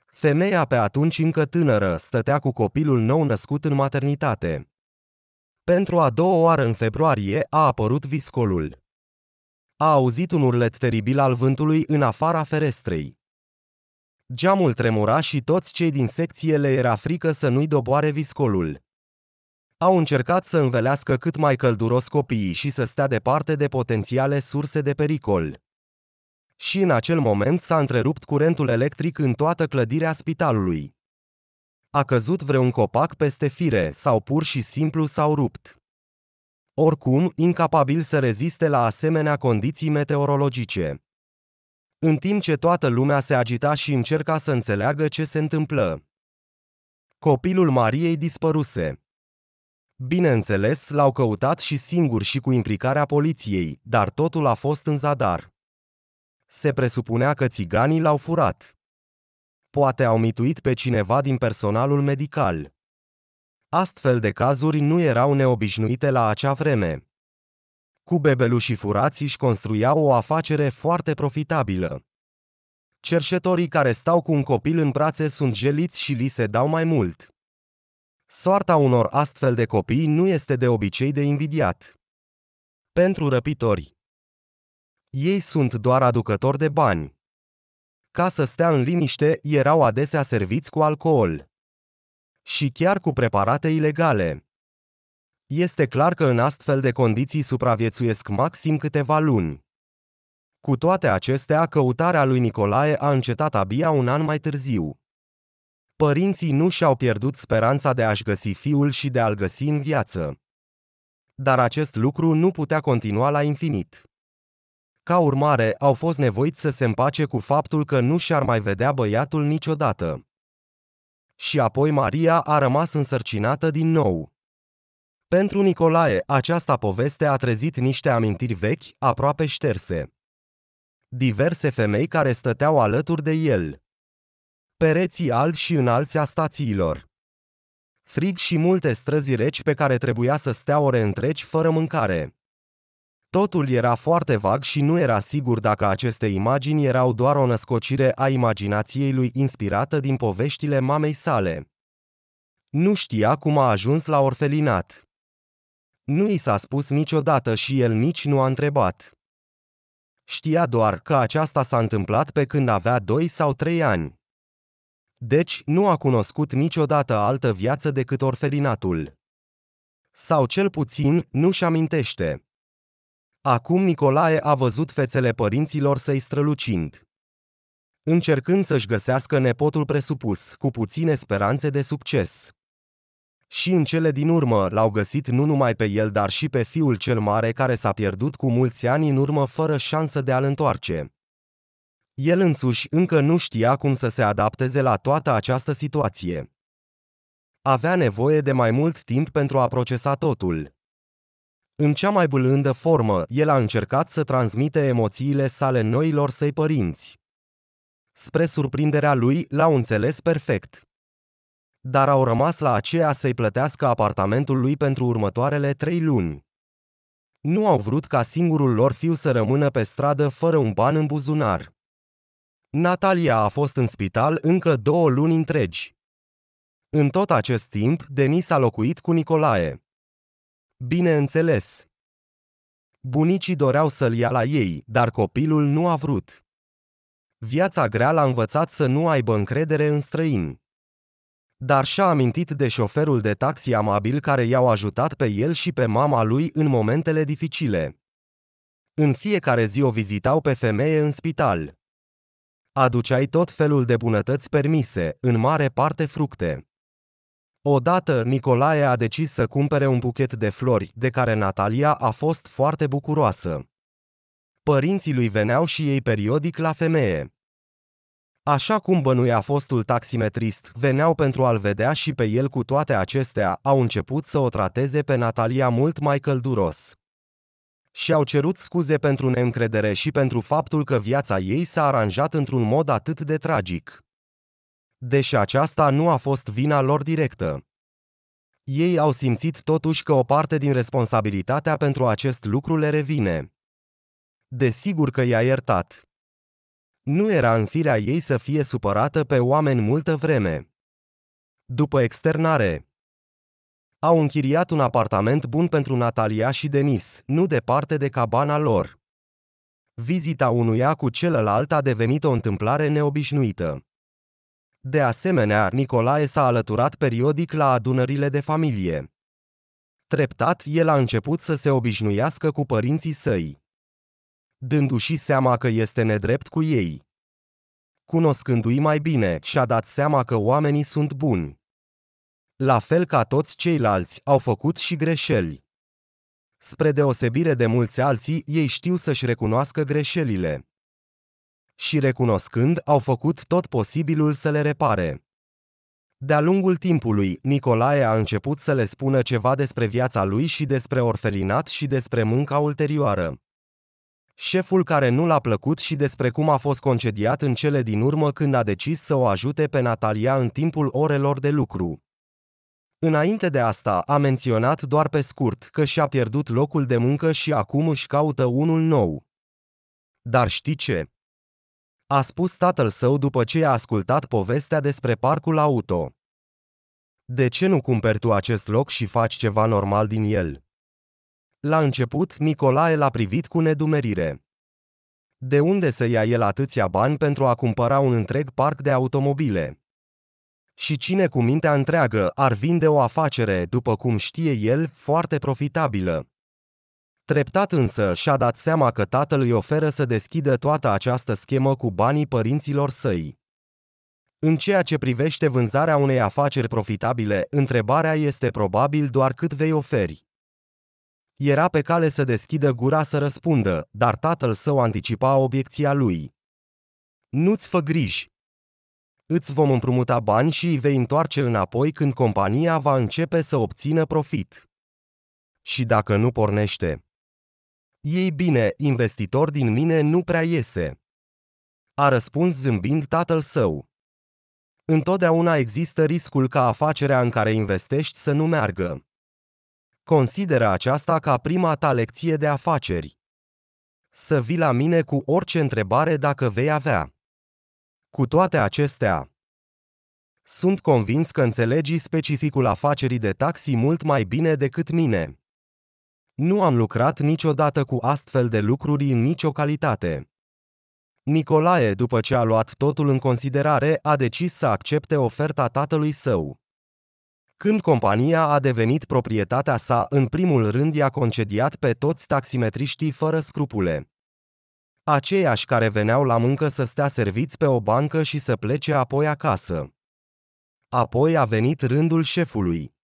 Femeia pe atunci încă tânără stătea cu copilul nou născut în maternitate. Pentru a doua oară în februarie a apărut viscolul. A auzit un urlet teribil al vântului în afara ferestrei. Geamul tremura și toți cei din secție le era frică să nu-i doboare viscolul. Au încercat să învelească cât mai călduros copiii și să stea departe de potențiale surse de pericol și în acel moment s-a întrerupt curentul electric în toată clădirea spitalului. A căzut vreun copac peste fire sau pur și simplu s-au rupt. Oricum, incapabil să reziste la asemenea condiții meteorologice. În timp ce toată lumea se agita și încerca să înțeleagă ce se întâmplă. Copilul Mariei dispăruse. Bineînțeles, l-au căutat și singur și cu implicarea poliției, dar totul a fost în zadar se presupunea că țiganii l-au furat. Poate au mituit pe cineva din personalul medical. Astfel de cazuri nu erau neobișnuite la acea vreme. Cu bebelușii furați își construiau o afacere foarte profitabilă. Cerșetorii care stau cu un copil în brațe sunt geliți și li se dau mai mult. Soarta unor astfel de copii nu este de obicei de invidiat. Pentru răpitori ei sunt doar aducători de bani. Ca să stea în liniște, erau adesea serviți cu alcool. Și chiar cu preparate ilegale. Este clar că în astfel de condiții supraviețuiesc maxim câteva luni. Cu toate acestea, căutarea lui Nicolae a încetat abia un an mai târziu. Părinții nu și-au pierdut speranța de a-și găsi fiul și de a-l găsi în viață. Dar acest lucru nu putea continua la infinit. Ca urmare, au fost nevoiți să se împace cu faptul că nu și-ar mai vedea băiatul niciodată. Și apoi Maria a rămas însărcinată din nou. Pentru Nicolae, această poveste a trezit niște amintiri vechi, aproape șterse. Diverse femei care stăteau alături de el. Pereții albi și înalți a stațiilor. Frig și multe străzi reci pe care trebuia să stea ore întregi fără mâncare Totul era foarte vag și nu era sigur dacă aceste imagini erau doar o născocire a imaginației lui inspirată din poveștile mamei sale. Nu știa cum a ajuns la orfelinat. Nu i s-a spus niciodată și el nici nu a întrebat. Știa doar că aceasta s-a întâmplat pe când avea doi sau trei ani. Deci, nu a cunoscut niciodată altă viață decât orfelinatul. Sau cel puțin, nu-și amintește. Acum Nicolae a văzut fețele părinților să-i strălucind. Încercând să-și găsească nepotul presupus, cu puține speranțe de succes. Și în cele din urmă l-au găsit nu numai pe el, dar și pe fiul cel mare care s-a pierdut cu mulți ani în urmă fără șansă de a-l întoarce. El însuși încă nu știa cum să se adapteze la toată această situație. Avea nevoie de mai mult timp pentru a procesa totul. În cea mai blândă formă, el a încercat să transmite emoțiile sale noilor săi părinți. Spre surprinderea lui, l-au înțeles perfect. Dar au rămas la aceea să-i plătească apartamentul lui pentru următoarele trei luni. Nu au vrut ca singurul lor fiu să rămână pe stradă fără un ban în buzunar. Natalia a fost în spital încă două luni întregi. În tot acest timp, Denis a locuit cu Nicolae. Bineînțeles. Bunicii doreau să-l ia la ei, dar copilul nu a vrut. Viața grea l-a învățat să nu aibă încredere în străini. Dar și-a amintit de șoferul de taxi amabil care i-au ajutat pe el și pe mama lui în momentele dificile. În fiecare zi o vizitau pe femeie în spital. Aduceai tot felul de bunătăți permise, în mare parte fructe. Odată, Nicolae a decis să cumpere un buchet de flori, de care Natalia a fost foarte bucuroasă. Părinții lui veneau și ei periodic la femeie. Așa cum bănuia fostul taximetrist, veneau pentru a-l vedea și pe el cu toate acestea, au început să o trateze pe Natalia mult mai călduros. Și au cerut scuze pentru neîncredere și pentru faptul că viața ei s-a aranjat într-un mod atât de tragic deși aceasta nu a fost vina lor directă. Ei au simțit totuși că o parte din responsabilitatea pentru acest lucru le revine. Desigur că i-a iertat. Nu era în firea ei să fie supărată pe oameni multă vreme. După externare, au închiriat un apartament bun pentru Natalia și Denis, nu departe de cabana lor. Vizita unuia cu celălalt a devenit o întâmplare neobișnuită. De asemenea, Nicolae s-a alăturat periodic la adunările de familie. Treptat, el a început să se obișnuiască cu părinții săi. Dându-și seama că este nedrept cu ei. Cunoscându-i mai bine, și-a dat seama că oamenii sunt buni. La fel ca toți ceilalți, au făcut și greșeli. Spre deosebire de mulți alții, ei știu să-și recunoască greșelile și recunoscând, au făcut tot posibilul să le repare. De-a lungul timpului, Nicolae a început să le spună ceva despre viața lui și despre orfelinat și despre munca ulterioară. Șeful care nu l-a plăcut și despre cum a fost concediat în cele din urmă când a decis să o ajute pe Natalia în timpul orelor de lucru. Înainte de asta, a menționat doar pe scurt că și-a pierdut locul de muncă și acum își caută unul nou. Dar știi ce? A spus tatăl său după ce a ascultat povestea despre parcul auto. De ce nu cumperi tu acest loc și faci ceva normal din el? La început, Nicolae l-a privit cu nedumerire. De unde să ia el atâția bani pentru a cumpăra un întreg parc de automobile? Și cine cu mintea întreagă ar vinde o afacere, după cum știe el, foarte profitabilă? Treptat însă și-a dat seama că tatăl îi oferă să deschidă toată această schemă cu banii părinților săi. În ceea ce privește vânzarea unei afaceri profitabile, întrebarea este probabil doar cât vei oferi. Era pe cale să deschidă gura să răspundă, dar tatăl său anticipa obiecția lui. Nu-ți fă griji. Îți vom împrumuta bani și îi vei întoarce înapoi când compania va începe să obțină profit. Și dacă nu pornește, ei bine, investitor din mine nu prea iese. A răspuns zâmbind tatăl său. Întotdeauna există riscul ca afacerea în care investești să nu meargă. Consideră aceasta ca prima ta lecție de afaceri. să vii la mine cu orice întrebare dacă vei avea. Cu toate acestea, sunt convins că înțelegi specificul afacerii de taxi mult mai bine decât mine. Nu am lucrat niciodată cu astfel de lucruri în nicio calitate. Nicolae, după ce a luat totul în considerare, a decis să accepte oferta tatălui său. Când compania a devenit proprietatea sa, în primul rând i-a concediat pe toți taximetriștii fără scrupule. Aceiași care veneau la muncă să stea serviți pe o bancă și să plece apoi acasă. Apoi a venit rândul șefului.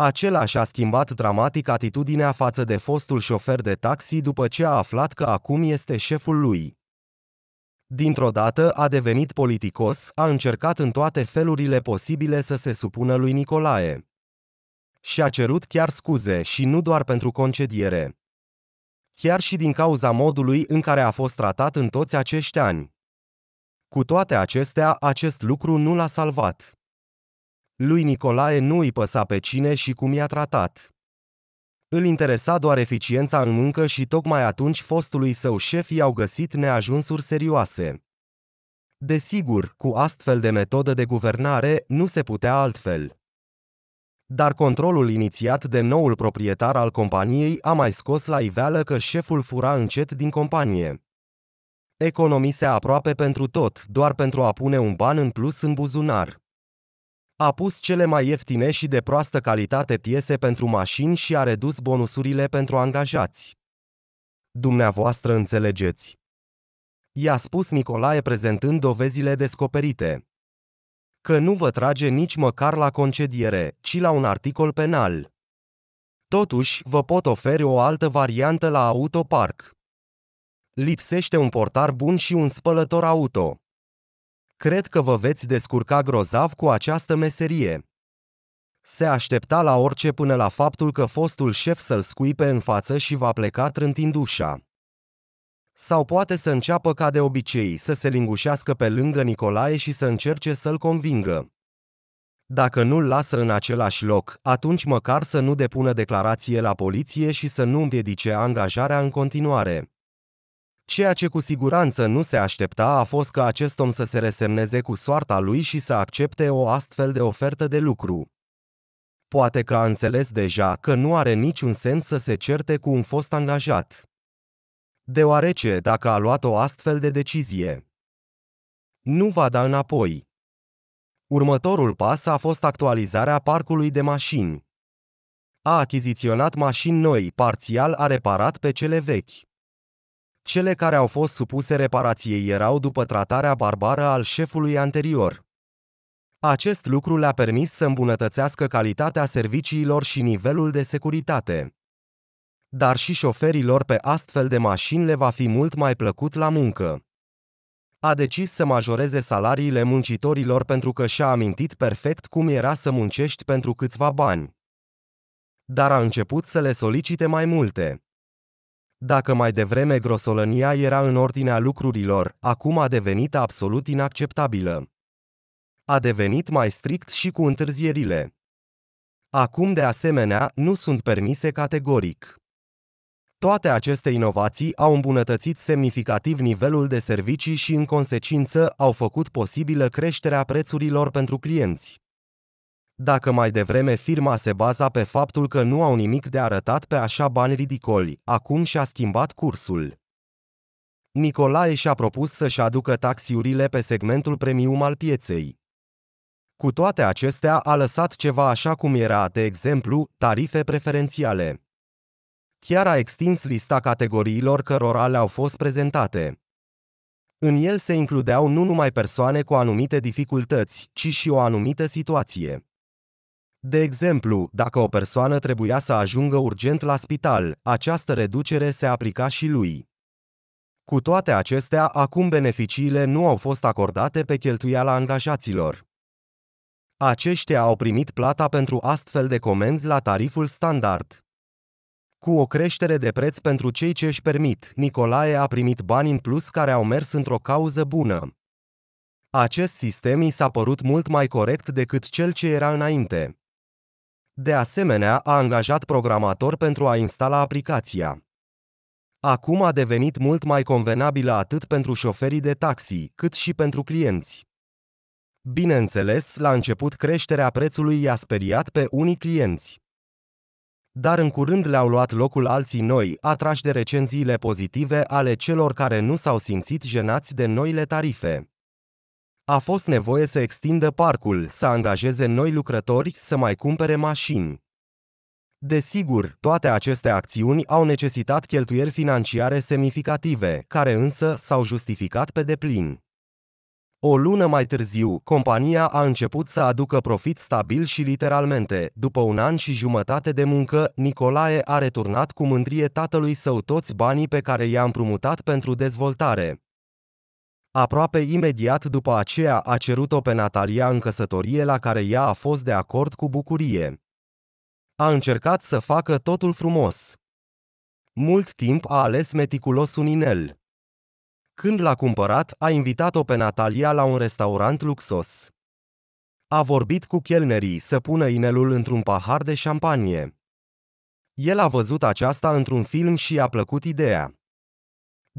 Acela și-a schimbat dramatic atitudinea față de fostul șofer de taxi după ce a aflat că acum este șeful lui. Dintr-o dată a devenit politicos, a încercat în toate felurile posibile să se supună lui Nicolae. Și a cerut chiar scuze și nu doar pentru concediere. Chiar și din cauza modului în care a fost tratat în toți acești ani. Cu toate acestea, acest lucru nu l-a salvat. Lui Nicolae nu îi păsa pe cine și cum i-a tratat. Îl interesa doar eficiența în muncă și tocmai atunci fostului său șef i-au găsit neajunsuri serioase. Desigur, cu astfel de metodă de guvernare nu se putea altfel. Dar controlul inițiat de noul proprietar al companiei a mai scos la iveală că șeful fura încet din companie. Economisea aproape pentru tot, doar pentru a pune un ban în plus în buzunar. A pus cele mai ieftine și de proastă calitate piese pentru mașini și a redus bonusurile pentru angajați. Dumneavoastră înțelegeți. I-a spus Nicolae prezentând dovezile descoperite. Că nu vă trage nici măcar la concediere, ci la un articol penal. Totuși, vă pot oferi o altă variantă la autopark. Lipsește un portar bun și un spălător auto. Cred că vă veți descurca grozav cu această meserie. Se aștepta la orice până la faptul că fostul șef să-l scuipe în față și va pleca trântind ușa. Sau poate să înceapă ca de obicei, să se lingușească pe lângă Nicolae și să încerce să-l convingă. Dacă nu-l lasă în același loc, atunci măcar să nu depună declarație la poliție și să nu împiedice angajarea în continuare. Ceea ce cu siguranță nu se aștepta a fost ca acest om să se resemneze cu soarta lui și să accepte o astfel de ofertă de lucru. Poate că a înțeles deja că nu are niciun sens să se certe cu un fost angajat. Deoarece, dacă a luat o astfel de decizie, nu va da înapoi. Următorul pas a fost actualizarea parcului de mașini. A achiziționat mașini noi, parțial a reparat pe cele vechi. Cele care au fost supuse reparației erau după tratarea barbară al șefului anterior. Acest lucru le-a permis să îmbunătățească calitatea serviciilor și nivelul de securitate. Dar și șoferilor pe astfel de mașini le va fi mult mai plăcut la muncă. A decis să majoreze salariile muncitorilor pentru că și-a amintit perfect cum era să muncești pentru câțiva bani. Dar a început să le solicite mai multe. Dacă mai devreme grosolănia era în ordinea lucrurilor, acum a devenit absolut inacceptabilă. A devenit mai strict și cu întârzierile. Acum, de asemenea, nu sunt permise categoric. Toate aceste inovații au îmbunătățit semnificativ nivelul de servicii și, în consecință, au făcut posibilă creșterea prețurilor pentru clienți. Dacă mai devreme firma se baza pe faptul că nu au nimic de arătat pe așa bani ridicoli, acum și-a schimbat cursul. Nicolae și-a propus să-și aducă taxiurile pe segmentul premium al pieței. Cu toate acestea, a lăsat ceva așa cum era, de exemplu, tarife preferențiale. Chiar a extins lista categoriilor cărora le-au fost prezentate. În el se includeau nu numai persoane cu anumite dificultăți, ci și o anumită situație. De exemplu, dacă o persoană trebuia să ajungă urgent la spital, această reducere se aplica și lui. Cu toate acestea, acum beneficiile nu au fost acordate pe cheltuiala angajaților. Aceștia au primit plata pentru astfel de comenzi la tariful standard. Cu o creștere de preț pentru cei ce își permit, Nicolae a primit bani în plus care au mers într-o cauză bună. Acest sistem i s-a părut mult mai corect decât cel ce era înainte. De asemenea, a angajat programator pentru a instala aplicația. Acum a devenit mult mai convenabilă atât pentru șoferii de taxi, cât și pentru clienți. Bineînțeles, la început creșterea prețului i-a speriat pe unii clienți. Dar în curând le-au luat locul alții noi, atrași de recenziile pozitive ale celor care nu s-au simțit jenați de noile tarife. A fost nevoie să extindă parcul, să angajeze noi lucrători, să mai cumpere mașini. Desigur, toate aceste acțiuni au necesitat cheltuieli financiare semnificative, care însă s-au justificat pe deplin. O lună mai târziu, compania a început să aducă profit stabil și literalmente, după un an și jumătate de muncă, Nicolae a returnat cu mândrie tatălui său toți banii pe care i-a împrumutat pentru dezvoltare. Aproape imediat după aceea a cerut-o pe Natalia în căsătorie la care ea a fost de acord cu bucurie. A încercat să facă totul frumos. Mult timp a ales meticulos un inel. Când l-a cumpărat, a invitat-o pe Natalia la un restaurant luxos. A vorbit cu chelnerii să pună inelul într-un pahar de șampanie. El a văzut aceasta într-un film și a plăcut ideea.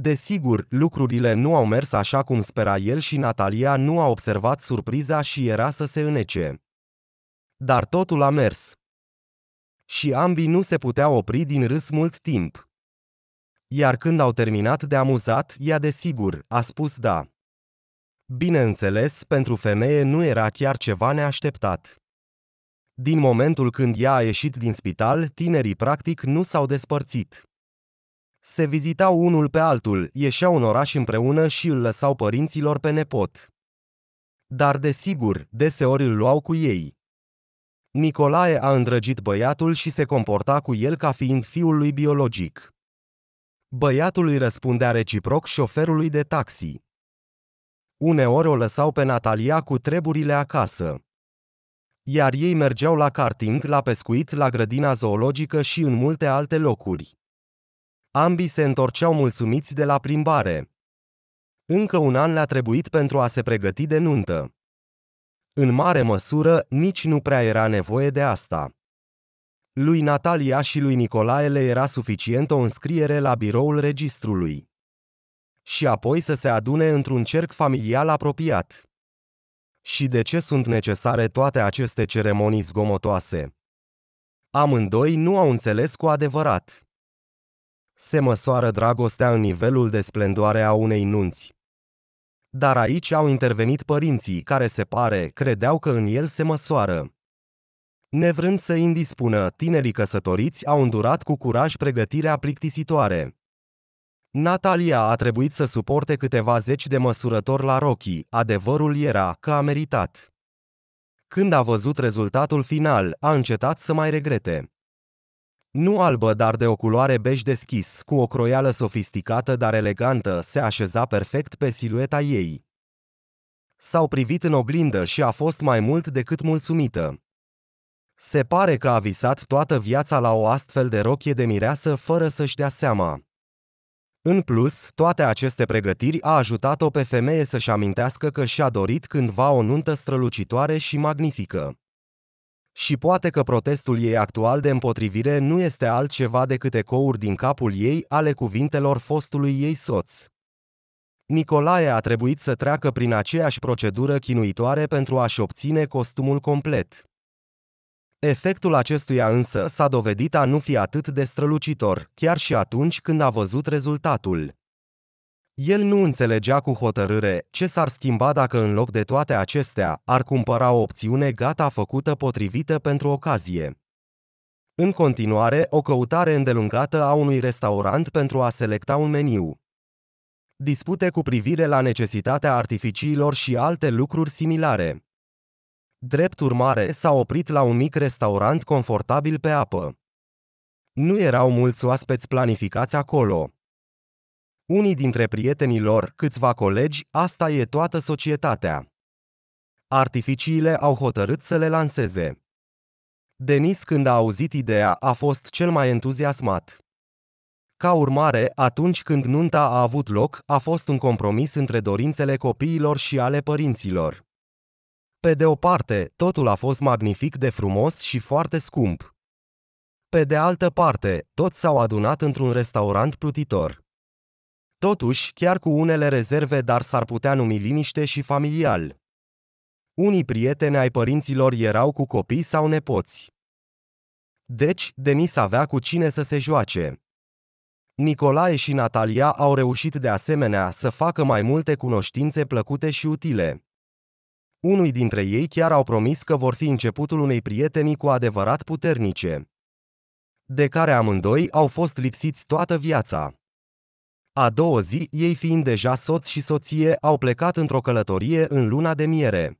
Desigur, lucrurile nu au mers așa cum spera el și Natalia nu a observat surpriza și era să se înece. Dar totul a mers. Și ambii nu se puteau opri din râs mult timp. Iar când au terminat de amuzat, ea desigur, a spus da. Bineînțeles, pentru femeie nu era chiar ceva neașteptat. Din momentul când ea a ieșit din spital, tinerii practic nu s-au despărțit. Se vizitau unul pe altul, ieșeau în oraș împreună și îl lăsau părinților pe nepot. Dar desigur, deseori îl luau cu ei. Nicolae a îndrăgit băiatul și se comporta cu el ca fiind fiul lui biologic. Băiatul îi răspundea reciproc șoferului de taxi. Uneori o lăsau pe Natalia cu treburile acasă. Iar ei mergeau la karting, la pescuit, la grădina zoologică și în multe alte locuri. Ambii se întorceau mulțumiți de la plimbare. Încă un an le-a trebuit pentru a se pregăti de nuntă. În mare măsură, nici nu prea era nevoie de asta. Lui Natalia și lui Nicolae le era suficient o înscriere la biroul registrului. Și apoi să se adune într-un cerc familial apropiat. Și de ce sunt necesare toate aceste ceremonii zgomotoase? Amândoi nu au înțeles cu adevărat se măsoară dragostea în nivelul de splendoare a unei nunți. Dar aici au intervenit părinții, care se pare, credeau că în el se măsoară. Nevrând să indispună, tinerii căsătoriți au îndurat cu curaj pregătirea plictisitoare. Natalia a trebuit să suporte câteva zeci de măsurători la Rocky, adevărul era că a meritat. Când a văzut rezultatul final, a încetat să mai regrete. Nu albă, dar de o culoare bej deschis, cu o croială sofisticată, dar elegantă, se așeza perfect pe silueta ei. S-au privit în oglindă și a fost mai mult decât mulțumită. Se pare că a visat toată viața la o astfel de rochie de mireasă fără să-și dea seama. În plus, toate aceste pregătiri a ajutat-o pe femeie să-și amintească că și-a dorit cândva o nuntă strălucitoare și magnifică. Și poate că protestul ei actual de împotrivire nu este altceva decât ecouri din capul ei ale cuvintelor fostului ei soț. Nicolae a trebuit să treacă prin aceeași procedură chinuitoare pentru a-și obține costumul complet. Efectul acestuia însă s-a dovedit a nu fi atât de strălucitor, chiar și atunci când a văzut rezultatul. El nu înțelegea cu hotărâre ce s-ar schimba dacă în loc de toate acestea ar cumpăra o opțiune gata făcută potrivită pentru ocazie. În continuare, o căutare îndelungată a unui restaurant pentru a selecta un meniu. Dispute cu privire la necesitatea artificiilor și alte lucruri similare. Drept urmare, s-a oprit la un mic restaurant confortabil pe apă. Nu erau mulți oaspeți planificați acolo. Unii dintre prietenii lor, câțiva colegi, asta e toată societatea. Artificiile au hotărât să le lanseze. Denis, când a auzit ideea, a fost cel mai entuziasmat. Ca urmare, atunci când nunta a avut loc, a fost un compromis între dorințele copiilor și ale părinților. Pe de o parte, totul a fost magnific de frumos și foarte scump. Pe de altă parte, toți s-au adunat într-un restaurant plutitor. Totuși, chiar cu unele rezerve, dar s-ar putea numi liniște și familial. Unii prieteni ai părinților erau cu copii sau nepoți. Deci, Denis avea cu cine să se joace. Nicolae și Natalia au reușit de asemenea să facă mai multe cunoștințe plăcute și utile. Unui dintre ei chiar au promis că vor fi începutul unei prietenii cu adevărat puternice. De care amândoi au fost lipsiți toată viața. A doua zi, ei fiind deja soț și soție, au plecat într-o călătorie în luna de miere.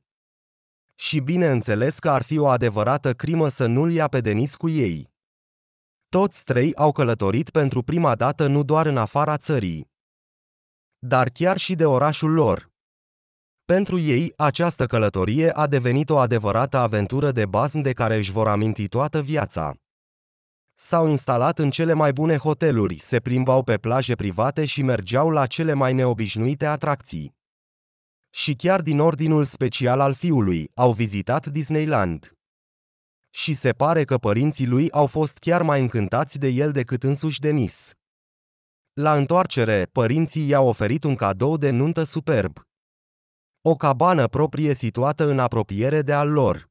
Și bineînțeles că ar fi o adevărată crimă să nu-l ia pe Denis cu ei. Toți trei au călătorit pentru prima dată nu doar în afara țării, dar chiar și de orașul lor. Pentru ei, această călătorie a devenit o adevărată aventură de bazm de care își vor aminti toată viața. S-au instalat în cele mai bune hoteluri, se plimbau pe plaje private și mergeau la cele mai neobișnuite atracții. Și chiar din ordinul special al fiului, au vizitat Disneyland. Și se pare că părinții lui au fost chiar mai încântați de el decât însuși Denis. La întoarcere, părinții i-au oferit un cadou de nuntă superb. O cabană proprie situată în apropiere de al lor.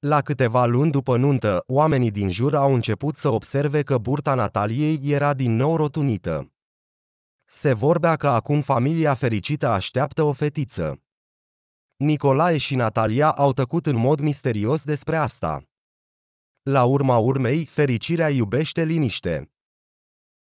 La câteva luni după nuntă, oamenii din jur au început să observe că burta Nataliei era din nou rotunită. Se vorbea că acum familia fericită așteaptă o fetiță. Nicolae și Natalia au tăcut în mod misterios despre asta. La urma urmei, fericirea iubește liniște.